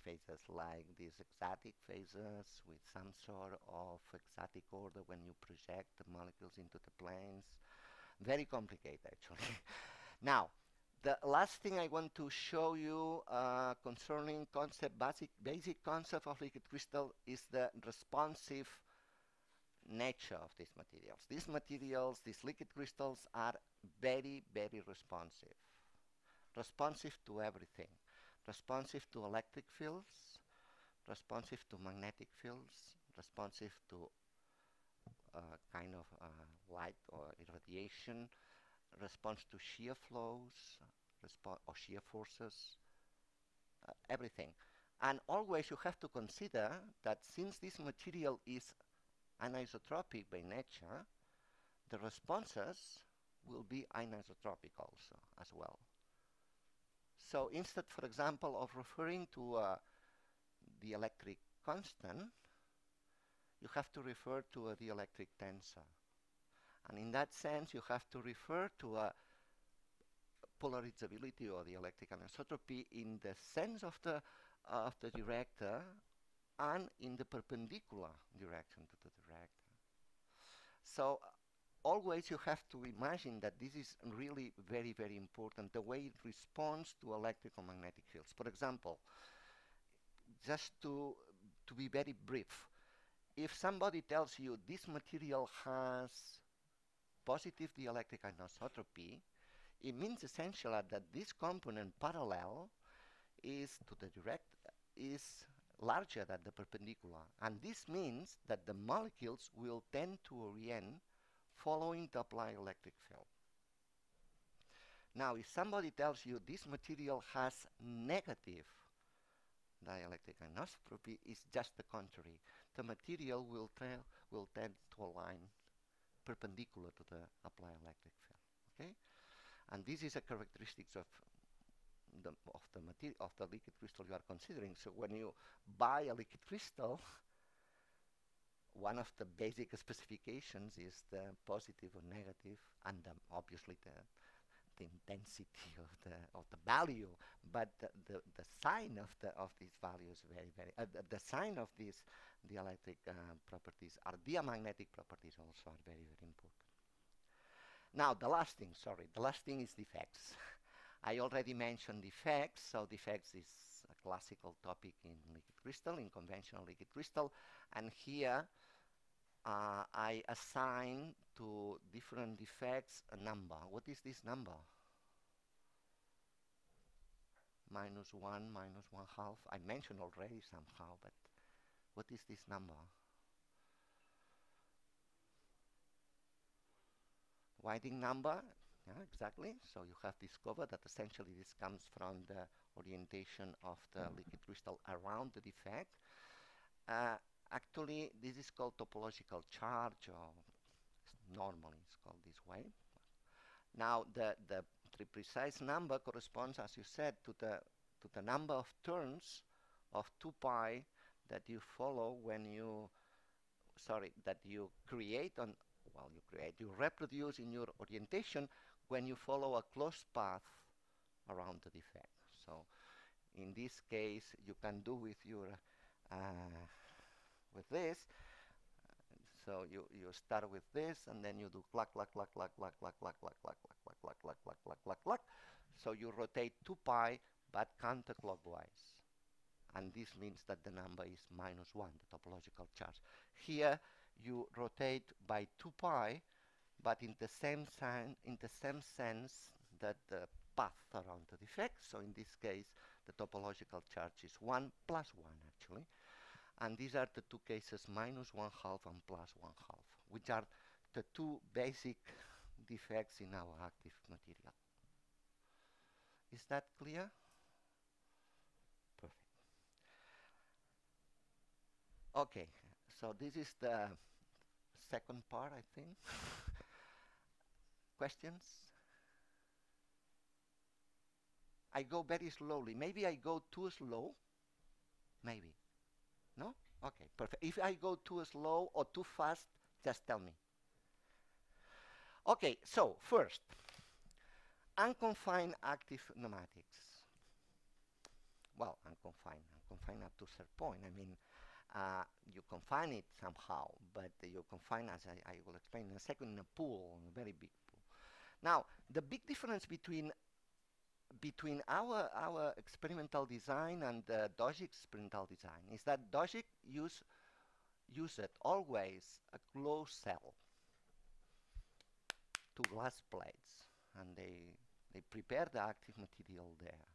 phases like these exotic phases with some sort of exotic order when you project the molecules into the planes very complicated, actually. now, the last thing I want to show you uh, concerning concept, basic, basic concept of liquid crystal is the responsive nature of these materials. These materials, these liquid crystals are very, very responsive. Responsive to everything. Responsive to electric fields, responsive to magnetic fields, responsive to uh, kind of uh, light or irradiation, response to shear flows, or shear forces, uh, everything. And always you have to consider that since this material is anisotropic by nature, the responses will be anisotropic also as well. So instead, for example, of referring to uh, the electric constant, you have to refer to a dielectric tensor. And in that sense, you have to refer to a polarizability or the electric anisotropy in the sense of the, of the director and in the perpendicular direction to the director. So always you have to imagine that this is really very, very important, the way it responds to electrical magnetic fields. For example, just to, to be very brief, if somebody tells you this material has positive dielectric anisotropy, it means essentially that this component parallel is to the direct is larger than the perpendicular. And this means that the molecules will tend to orient following the applied electric field. Now, if somebody tells you this material has negative dielectric anisotropy, it's just the contrary. The material will, will tend to align perpendicular to the applied electric field. Okay, and this is a characteristics of the of the material of the liquid crystal you are considering. So when you buy a liquid crystal, one of the basic specifications is the positive or negative, and obviously the the intensity of the of the value, but the, the, the sign of the of these values very very uh, the, the, sign of these dielectric uh, properties are diamagnetic properties also are very very important. Now the last thing, sorry, the last thing is defects. I already mentioned defects, so defects is a classical topic in liquid crystal, in conventional liquid crystal, and here uh, I assign to different defects a number. What is this number? Minus 1, minus 1 half. I mentioned already somehow, but what is this number? Winding number, yeah, exactly. So you have discovered that essentially this comes from the orientation of the liquid crystal around the defect. Uh, actually, this is called topological charge, or normally it's called this way. Now, the, the, the precise number corresponds, as you said, to the, to the number of turns of 2 pi that you follow when you, sorry, that you create on, well, you create, you reproduce in your orientation when you follow a closed path around the defect. So in this case, you can do with your, uh, with this, so you, you start with this, and then you do clack, clack, clack, clack, clack, clack, clack, clack, clack, clack, clack, clack, clack, clack, clack, clack. So you rotate 2 pi, but counterclockwise and this means that the number is minus 1, the topological charge. Here you rotate by 2 pi, but in the same sign, in the same sense that the path around the defect. So in this case, the topological charge is 1 plus 1 actually. And these are the two cases, minus 1 half and plus 1 half, which are the two basic defects in our active material. Is that clear? Perfect. Okay, so this is the second part, I think. Questions? I go very slowly. Maybe I go too slow. Maybe. No? Okay, perfect. If I go too slow or too fast, just tell me. Okay, so first, unconfined active nematics. Well, unconfined, unconfined up to a certain point. I mean, uh, you confine it somehow, but you confine, as I, I, will explain in a second, in a pool, in a very big pool. Now, the big difference between between our our experimental design and the Dogic experimental design is that Dogic use used always a closed cell, to glass plates, and they they prepare the active material there.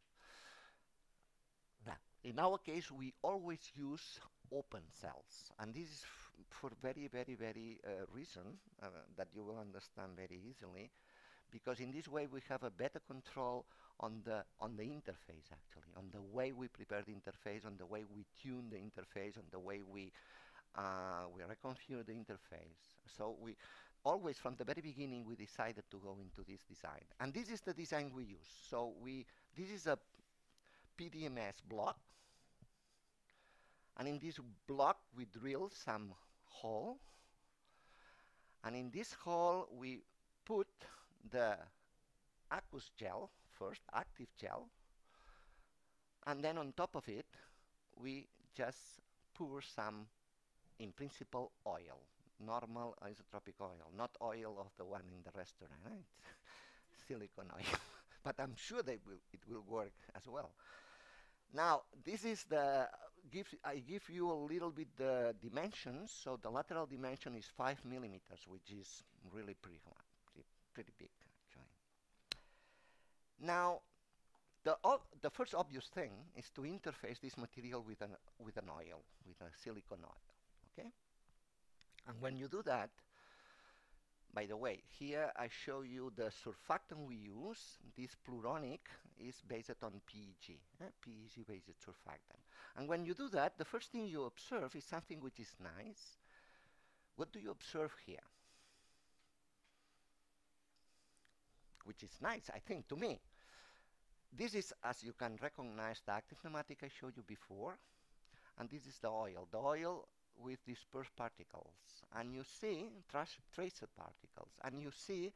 Now, in our case, we always use open cells. And this is for very, very, very uh, reason uh, that you will understand very easily, because in this way we have a better control on the on the interface actually, on the way we prepare the interface, on the way we tune the interface, on the way we uh, we reconfigure the interface. So we always from the very beginning we decided to go into this design, and this is the design we use. So we this is a PDMS block and in this block, we drill some hole. And in this hole, we put the aqueous gel, first active gel. And then on top of it, we just pour some, in principle, oil, normal isotropic oil, not oil of the one in the restaurant, eh? right? silicone oil. but I'm sure will, it will work as well. Now, this is the give, I give you a little bit the dimensions. So the lateral dimension is 5 millimeters, which is really pretty pretty big actually. Now, the, the first obvious thing is to interface this material with an, with an oil, with a silicon oil, okay? And when you do that, by the way, here I show you the surfactant we use. This pluronic is based on PEG, eh? PEG based surfactant. And when you do that, the first thing you observe is something which is nice. What do you observe here? Which is nice, I think, to me. This is, as you can recognize, the active nematic I showed you before. And this is the oil. The oil with dispersed particles. And you see tracer particles. And you see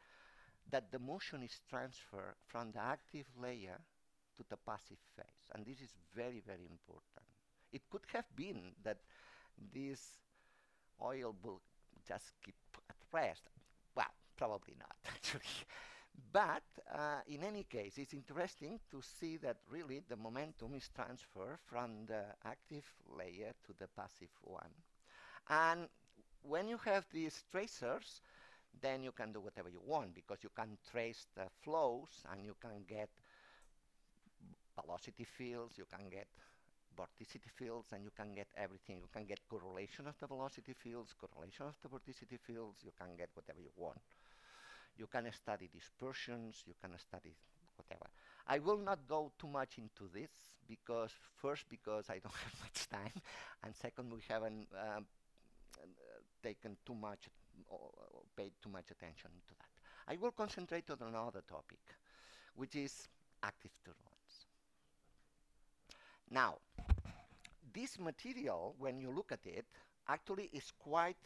that the motion is transferred from the active layer to the passive phase. And this is very, very important. It could have been that this oil will just keep at rest. Well, probably not, actually. But uh, in any case, it's interesting to see that really the momentum is transferred from the active layer to the passive one. And when you have these tracers, then you can do whatever you want because you can trace the flows and you can get velocity fields, you can get vorticity fields, and you can get everything. You can get correlation of the velocity fields, correlation of the vorticity fields, you can get whatever you want. You can study dispersions, you can study whatever. I will not go too much into this because first because I don't have much time, and second we haven't um, uh, taken too much or paid too much attention to that. I will concentrate on another topic, which is active turbulence. Now, this material, when you look at it, actually is quite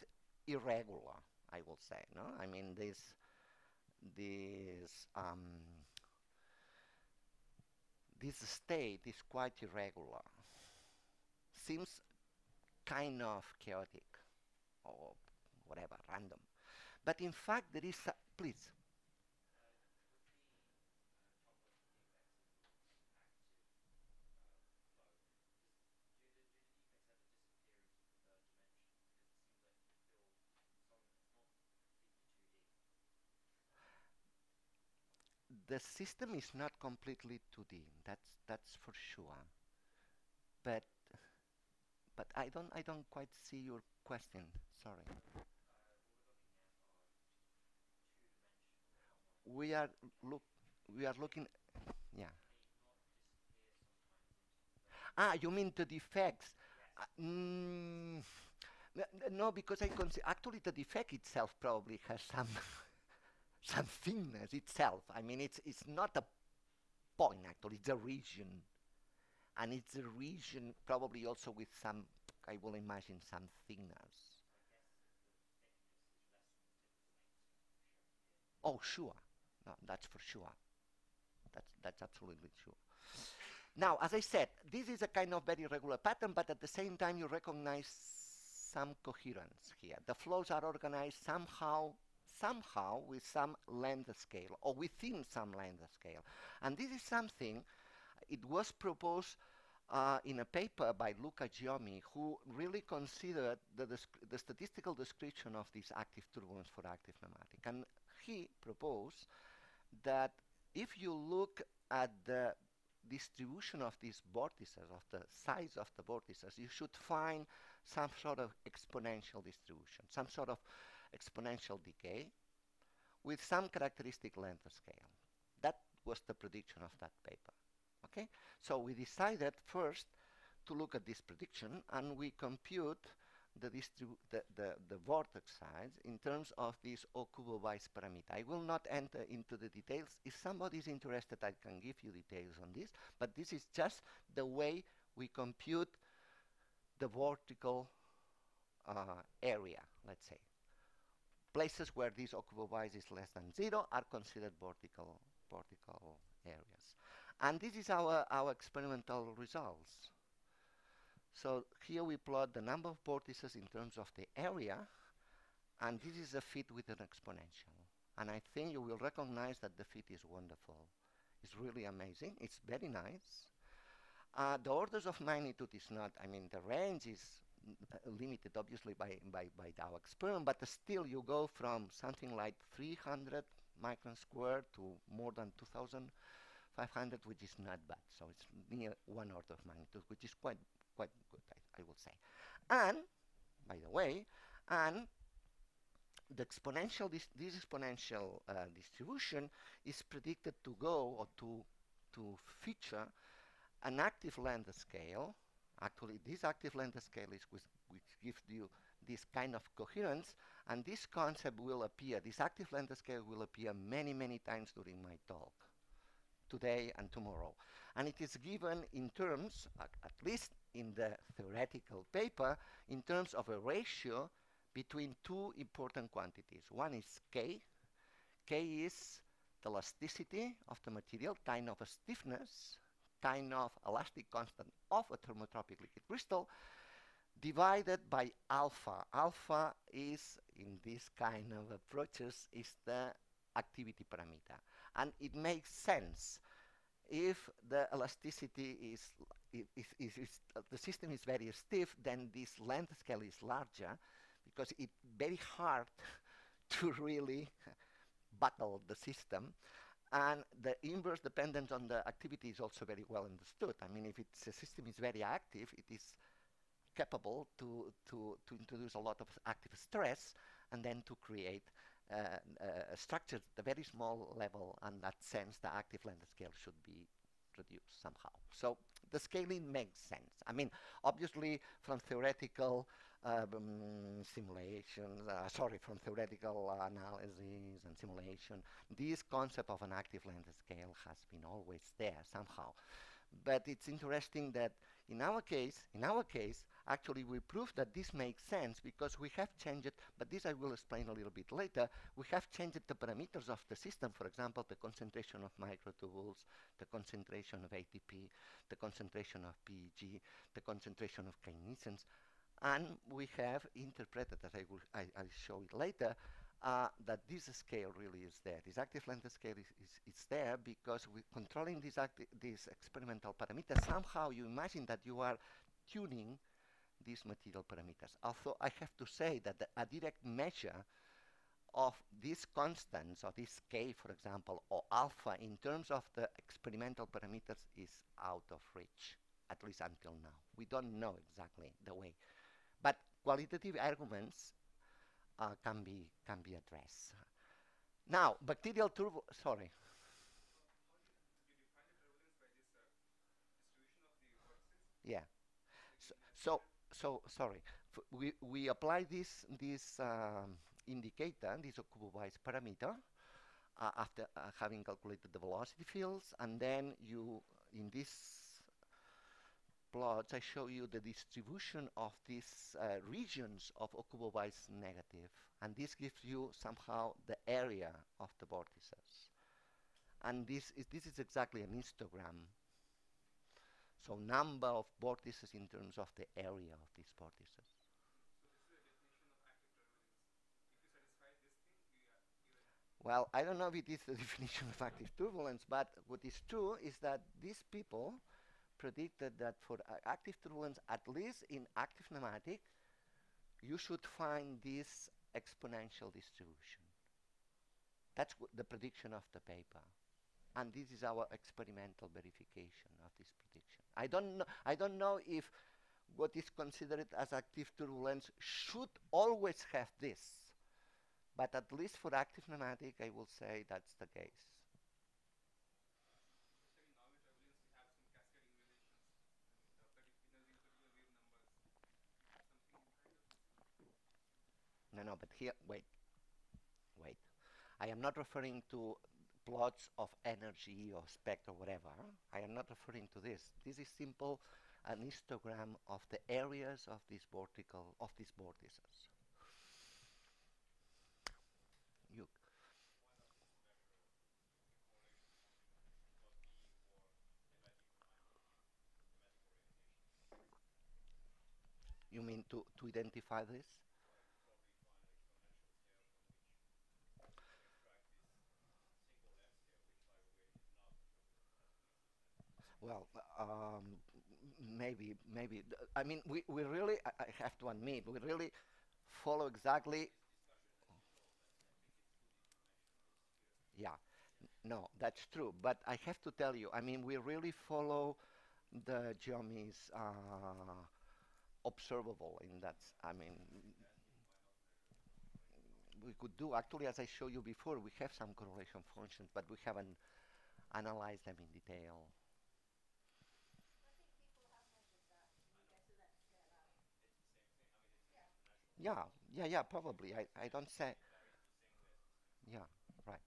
irregular, I will say. No, I mean this this um, this state is quite irregular. Seems kind of chaotic or whatever, random. But in fact, there is, a, please. The system is not completely 2D. That's that's for sure. But but I don't I don't quite see your question. Sorry. We are look we are looking yeah. Ah, you mean the defects? Uh, mm, no, because I consider actually the defect itself probably has some some thinness itself. I mean, it's it's not a point actually; it's a region, and it's a region probably also with some, I will imagine, some thinness. Oh, sure. No, that's for sure. That's that's absolutely sure. Now, as I said, this is a kind of very regular pattern, but at the same time, you recognize some coherence here. The flows are organized somehow somehow with some length scale or within some length scale. And this is something, it was proposed uh, in a paper by Luca Giomi, who really considered the, the statistical description of this active turbulence for active nematic. And he proposed that if you look at the distribution of these vortices, of the size of the vortices, you should find some sort of exponential distribution, some sort of exponential decay with some characteristic length of scale. That was the prediction of that paper. Okay, so we decided first to look at this prediction and we compute the, the, the, the, vortex size in terms of this Okubo-Weiss parameter. I will not enter into the details. If somebody is interested, I can give you details on this, but this is just the way we compute the vortical uh, area, let's say. Places where this Okubo-Weiss is less than zero are considered vortical, vortical areas. And this is our, our experimental results. So here we plot the number of vortices in terms of the area, and this is a fit with an exponential. And I think you will recognize that the fit is wonderful. It's really amazing. It's very nice. Uh, the orders of magnitude is not, I mean, the range is limited obviously by, by, by our experiment, but still you go from something like 300 micron squared to more than 2,500, which is not bad. So it's near one order of magnitude, which is quite quite good, I, I will say. And by the way, and the exponential this, this exponential uh, distribution is predicted to go or to to feature an active length scale. Actually, this active length scale is which, which gives you this kind of coherence, and this concept will appear. This active length scale will appear many, many times during my talk, today and tomorrow. And it is given in terms, at, at least in the theoretical paper, in terms of a ratio between two important quantities. One is K. K is the elasticity of the material, kind of a stiffness, kind of elastic constant of a thermotropic liquid crystal, divided by alpha. Alpha is, in this kind of approaches, is the activity parameter. And it makes sense if the elasticity is, if, if, if the system is very stiff, then this length scale is larger because it's very hard to really battle the system. And the inverse dependence on the activity is also very well understood. I mean, if it's a system is very active, it is capable to, to, to introduce a lot of active stress and then to create uh, uh, structures at a very small level. And that sense, the active length scale should be reduced somehow. So the scaling makes sense. I mean, obviously, from theoretical um, simulations, uh, sorry, from theoretical analysis and simulation, this concept of an active length scale has been always there somehow. But it's interesting that in our case, in our case, actually we proved that this makes sense because we have changed, it, but this I will explain a little bit later, we have changed the parameters of the system, for example, the concentration of microtubules, the concentration of ATP, the concentration of PEG, the concentration of kinesins, and we have interpreted, as I will I, I'll show it later, uh, that this scale really is there. This active length scale is, is, is there because we controlling these, these experimental parameters, somehow you imagine that you are tuning these material parameters. Although I have to say that the, a direct measure of these constants, or this k, for example, or alpha, in terms of the experimental parameters, is out of reach, at least until now. We don't know exactly the way. But qualitative arguments uh, can be can be addressed. Now, bacterial turbo. Sorry. Yeah. So, so, so sorry. F we we apply this this um, indicator, this Okubo-Weiss parameter, uh, after uh, having calculated the velocity fields, and then you in this plots, I show you the distribution of these uh, regions of Okubo-Weiss. And this gives you somehow the area of the vortices. And this is, this is exactly an histogram. So number of vortices in terms of the area of these vortices. Well, I don't know if it is the definition of active turbulence, but what is true is that these people predicted that for active turbulence, at least in active nematic, you should find this exponential distribution. That's the prediction of the paper. And this is our experimental verification of this prediction. I don't know, I don't know if what is considered as active turbulence should always have this. But at least for active nematic, I will say that's the case. No, but here, wait, wait. I am not referring to plots of energy or spectrum or whatever. I am not referring to this. This is simple an histogram of the areas of these vortical of these vortices. You You mean to, to identify this? Well, um, maybe, maybe. I mean, we, we really, I, I have to admit, we really follow exactly. Yeah, no, that's true. But I have to tell you, I mean, we really follow the Giomi's uh, observable in that. I mean, we could do actually, as I showed you before, we have some correlation functions, but we haven't analyzed them in detail. Yeah, yeah, yeah, probably. I, I don't say. Yeah, right.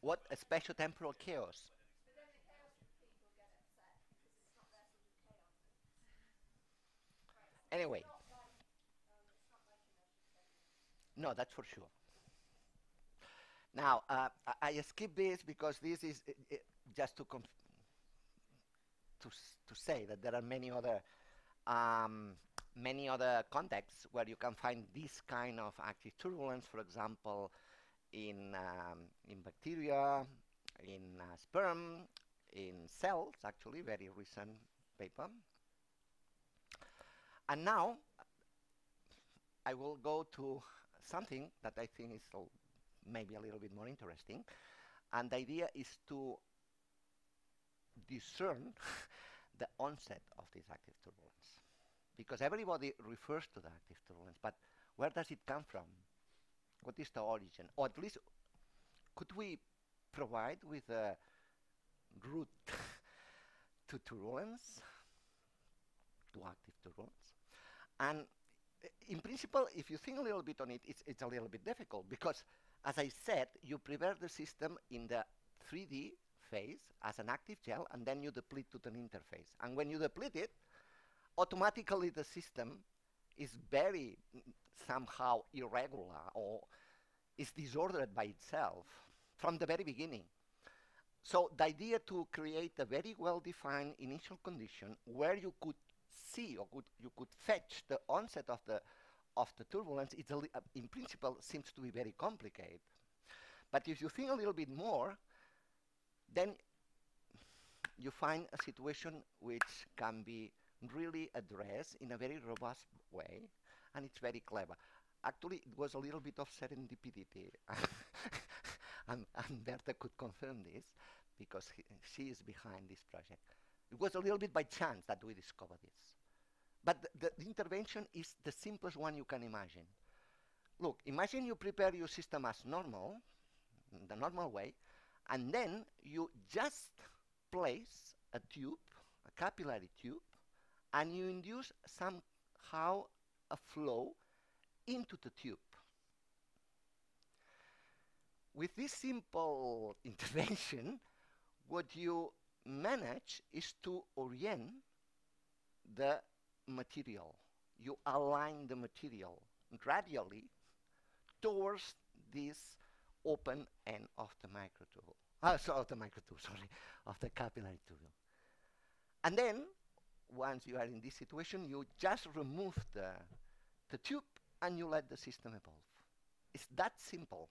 What a spatial temporal chaos. Anyway, no, that's for sure. Now, uh, I, I skip this because this is just to to to say that there are many other um, many other contexts where you can find this kind of active turbulence. For example, in um, in bacteria, in uh, sperm, in cells. Actually, very recent paper. And now I will go to something that I think is maybe a little bit more interesting. And the idea is to discern the onset of this active turbulence. Because everybody refers to the active turbulence, but where does it come from? What is the origin? Or at least, could we provide with a route to turbulence, to active turbulence? And eh, in principle, if you think a little bit on it, it's, it's a little bit difficult because, as I said, you prepare the system in the 3D phase as an active gel, and then you deplete to an interface. And when you deplete it, automatically the system is very mm, somehow irregular or is disordered by itself from the very beginning. So the idea to create a very well-defined initial condition where you could see or could, you could fetch the onset of the of the turbulence, li- uh, in principle seems to be very complicated. But if you think a little bit more, then you find a situation which can be really addressed in a very robust way, and it's very clever. Actually, it was a little bit of serendipity, and, and Berta could confirm this because he, she is behind this project. It was a little bit by chance that we discovered this. But the, the intervention is the simplest one you can imagine. Look, imagine you prepare your system as normal, the normal way, and then you just place a tube, a capillary tube, and you induce somehow a flow into the tube. With this simple intervention, what you manage is to orient the material. You align the material gradually towards this open end of the microtubule. Ah, so of the microtubule, sorry, of the capillary tubule. And then, once you are in this situation, you just remove the, the tube and you let the system evolve. It's that simple.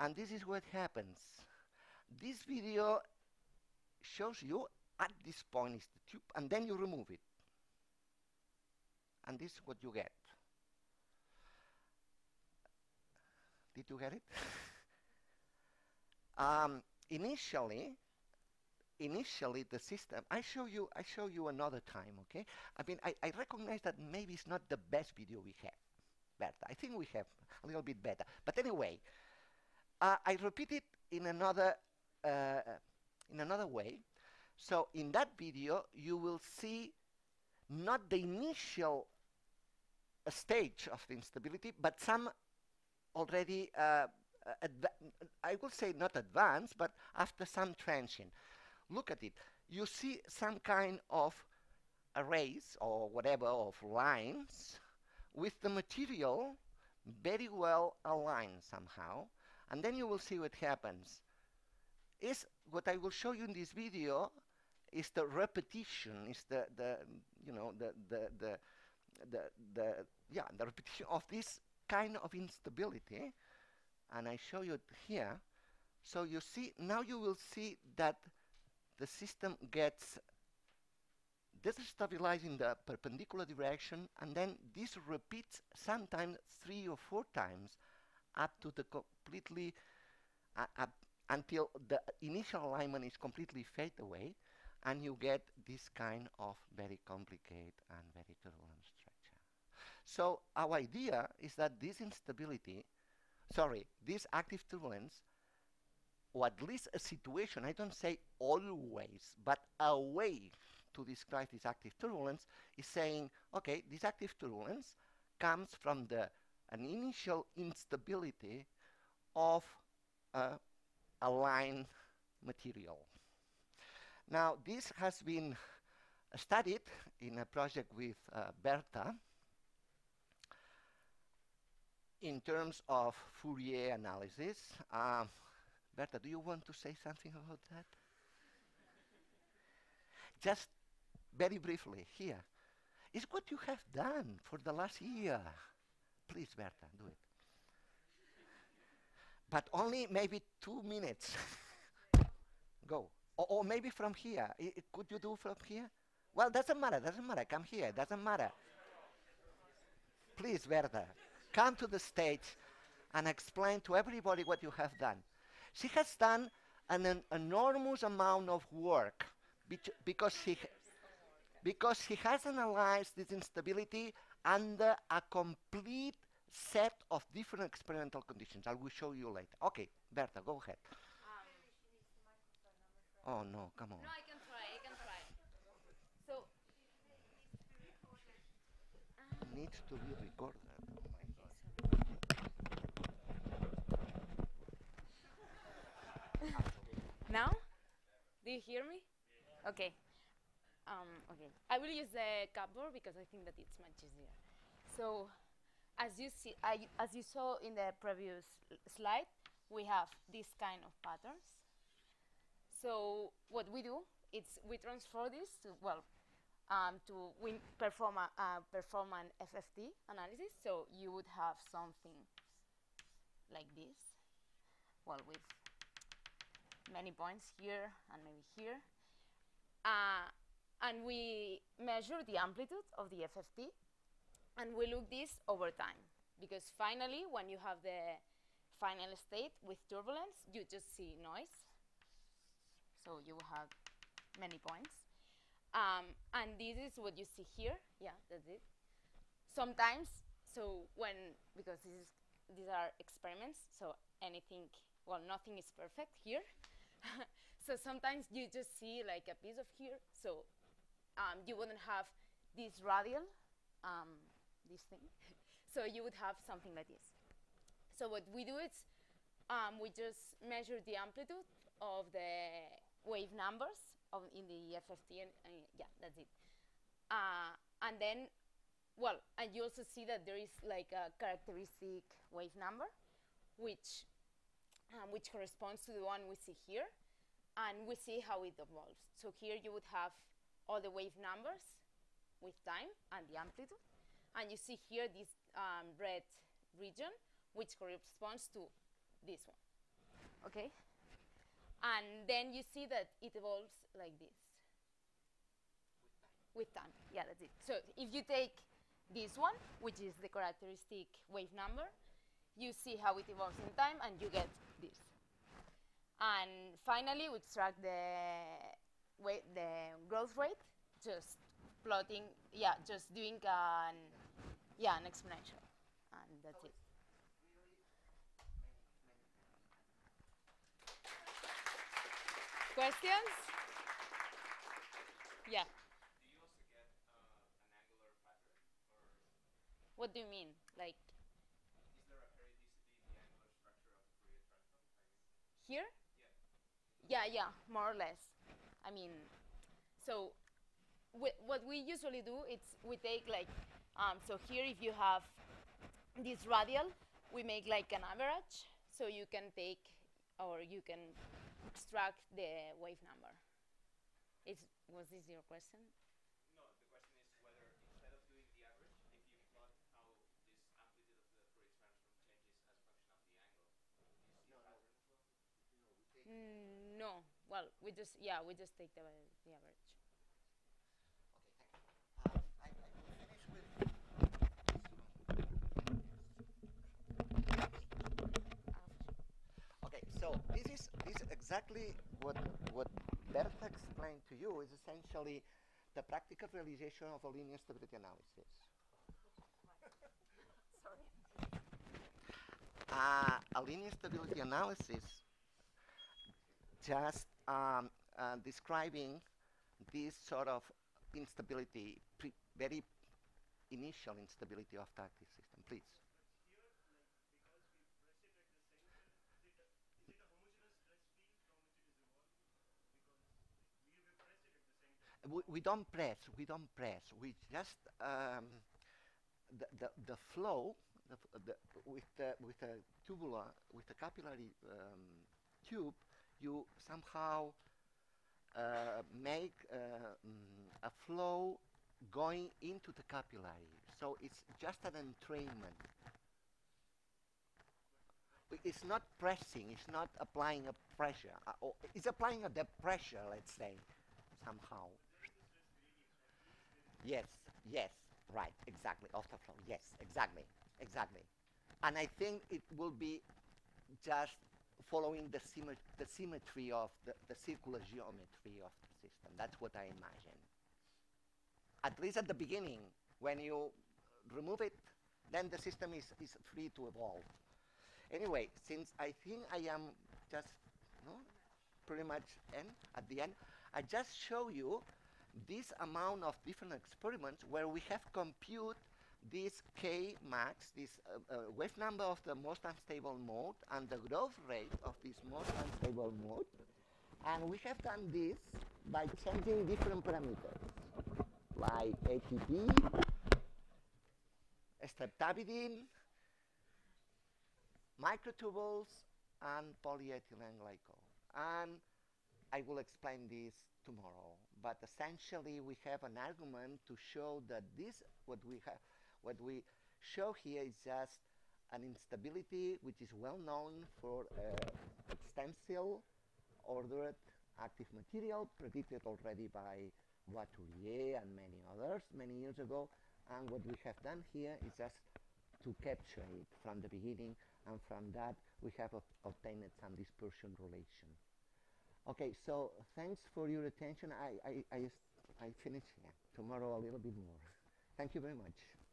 And this is what happens. This video shows you at this point is the tube, and then you remove it. And this is what you get. Did you get it? um, initially, initially the system. I show you. I show you another time. Okay. I mean, I, I recognize that maybe it's not the best video we have. Better. I think we have a little bit better. But anyway, uh, I repeat it in another uh, in another way. So in that video, you will see not the initial stage of the instability, but some already, uh, uh, I will say not advanced, but after some transient. Look at it. You see some kind of arrays or whatever of lines with the material very well aligned somehow, and then you will see what happens. Is what I will show you in this video is the repetition, is the the you know the the the the, the yeah the repetition of this kind of instability, and I show you here. So you see now you will see that the system gets destabilizing in the perpendicular direction, and then this repeats sometimes three or four times up to the completely uh, up until the initial alignment is completely fade away, and you get this kind of very complicated and very. So our idea is that this instability, sorry, this active turbulence, or at least a situation, I don't say always, but a way to describe this active turbulence is saying, okay, this active turbulence comes from the an initial instability of a line material. Now, this has been studied in a project with uh, Berta in terms of Fourier analysis. Um, Berta, do you want to say something about that? Just very briefly here. It's what you have done for the last year. Please, Berta, do it. But only maybe two minutes. Go. Or, or, maybe from here. I, could you do from here? Well, doesn't matter. Doesn't matter. Come here. Doesn't matter. Please, Berta, come to the stage and explain to everybody what you have done. She has done an, an enormous amount of work because she because he has analyzed this instability under a complete set of different experimental conditions. I will show you later. Okay, Berta, go ahead. Um, oh no, come on. No, I can try. I can try. So needs to be recorded. Now, do you hear me? Okay. Um, okay. I will use the cupboard because I think that it's much easier. So, as you see, I, as you saw in the previous slide, we have this kind of patterns. So what we do is we transfer this to well um, to we perform a, uh, perform an FFT analysis. So you would have something like this, well with many points here and maybe here. Uh, and we measure the amplitude of the FFT and we look this over time because finally when you have the final state with turbulence you just see noise. So you have many points. Um, and this is what you see here. Yeah that's it. Sometimes so when because is these are experiments so anything well nothing is perfect here so sometimes you just see like a piece of here so um, you wouldn't have this radial um, this thing. so you would have something like this. So what we do is um, we just measure the amplitude of the wave numbers of in the FFT, and, yeah, that's it. Uh, and then, well, and you also see that there is like a characteristic wave number, which um, which corresponds to the one we see here, and we see how it evolves. So here you would have all the wave numbers with time and the amplitude. And you see here this um, red region, which corresponds to this one. Okay? And then you see that it evolves like this. With time. Yeah, that's it. So if you take this one, which is the characteristic wave number, you see how it evolves in time, and you get this. And finally, we extract the, the growth rate, just plotting, yeah, just doing an yeah, an exponential. And that's it. Questions? Yeah. Do you also get uh, an angular pattern? Or what do you mean? Like is there a periodicity in the angular structure of the Fourier transform? Here? Yeah. Yeah, yeah, more or less. I mean, so what we usually do is we take like um, so here, if you have this radial, we make like an average. So you can take, or you can extract the wave number. Is, was this your question? Mm, no. Well, we just yeah, we just take the uh, the average. Okay, so this is this is exactly what what Berta explained to you is essentially the practical realization of a linear stability analysis. Sorry. Uh, a linear stability analysis just um, uh, describing this sort of instability, very initial instability of the active system. Please. we, we don't press we don't press we just um, the, the, the flow the, the, with the with a tubular with a capillary um, tube you somehow uh, make uh, mm, a flow going into the capillary so it's just an entrainment it's not pressing it's not applying a pressure uh, it's applying a depth pressure let's say somehow Yes, yes, right, exactly, off the flow. Yes, exactly, exactly. And I think it will be just following the, symmet- the symmetry of the, the circular geometry of the system. That's what I imagine. At least at the beginning, when you remove it, then the system is, is free to evolve. Anyway, since I think I am just no, pretty much end, at the end, I just show you this amount of different experiments where we have compute this k max, this uh, uh, wave number of the most unstable mode and the growth rate of this most unstable mode. And we have done this by changing different parameters like ATP, streptavidin, microtubules, and polyethylene glycol. And I will explain this tomorrow. But essentially, we have an argument to show that this, what we have, what we show here is just an instability which is well known for uh, extensile ordered active material predicted already by Voituriez and many others many years ago. And what we have done here is just to capture it from the beginning, and from that we have obtained some dispersion relation. Okay, so thanks for your attention. I, I, I, I finish here. Tomorrow a little bit more. Thank you very much.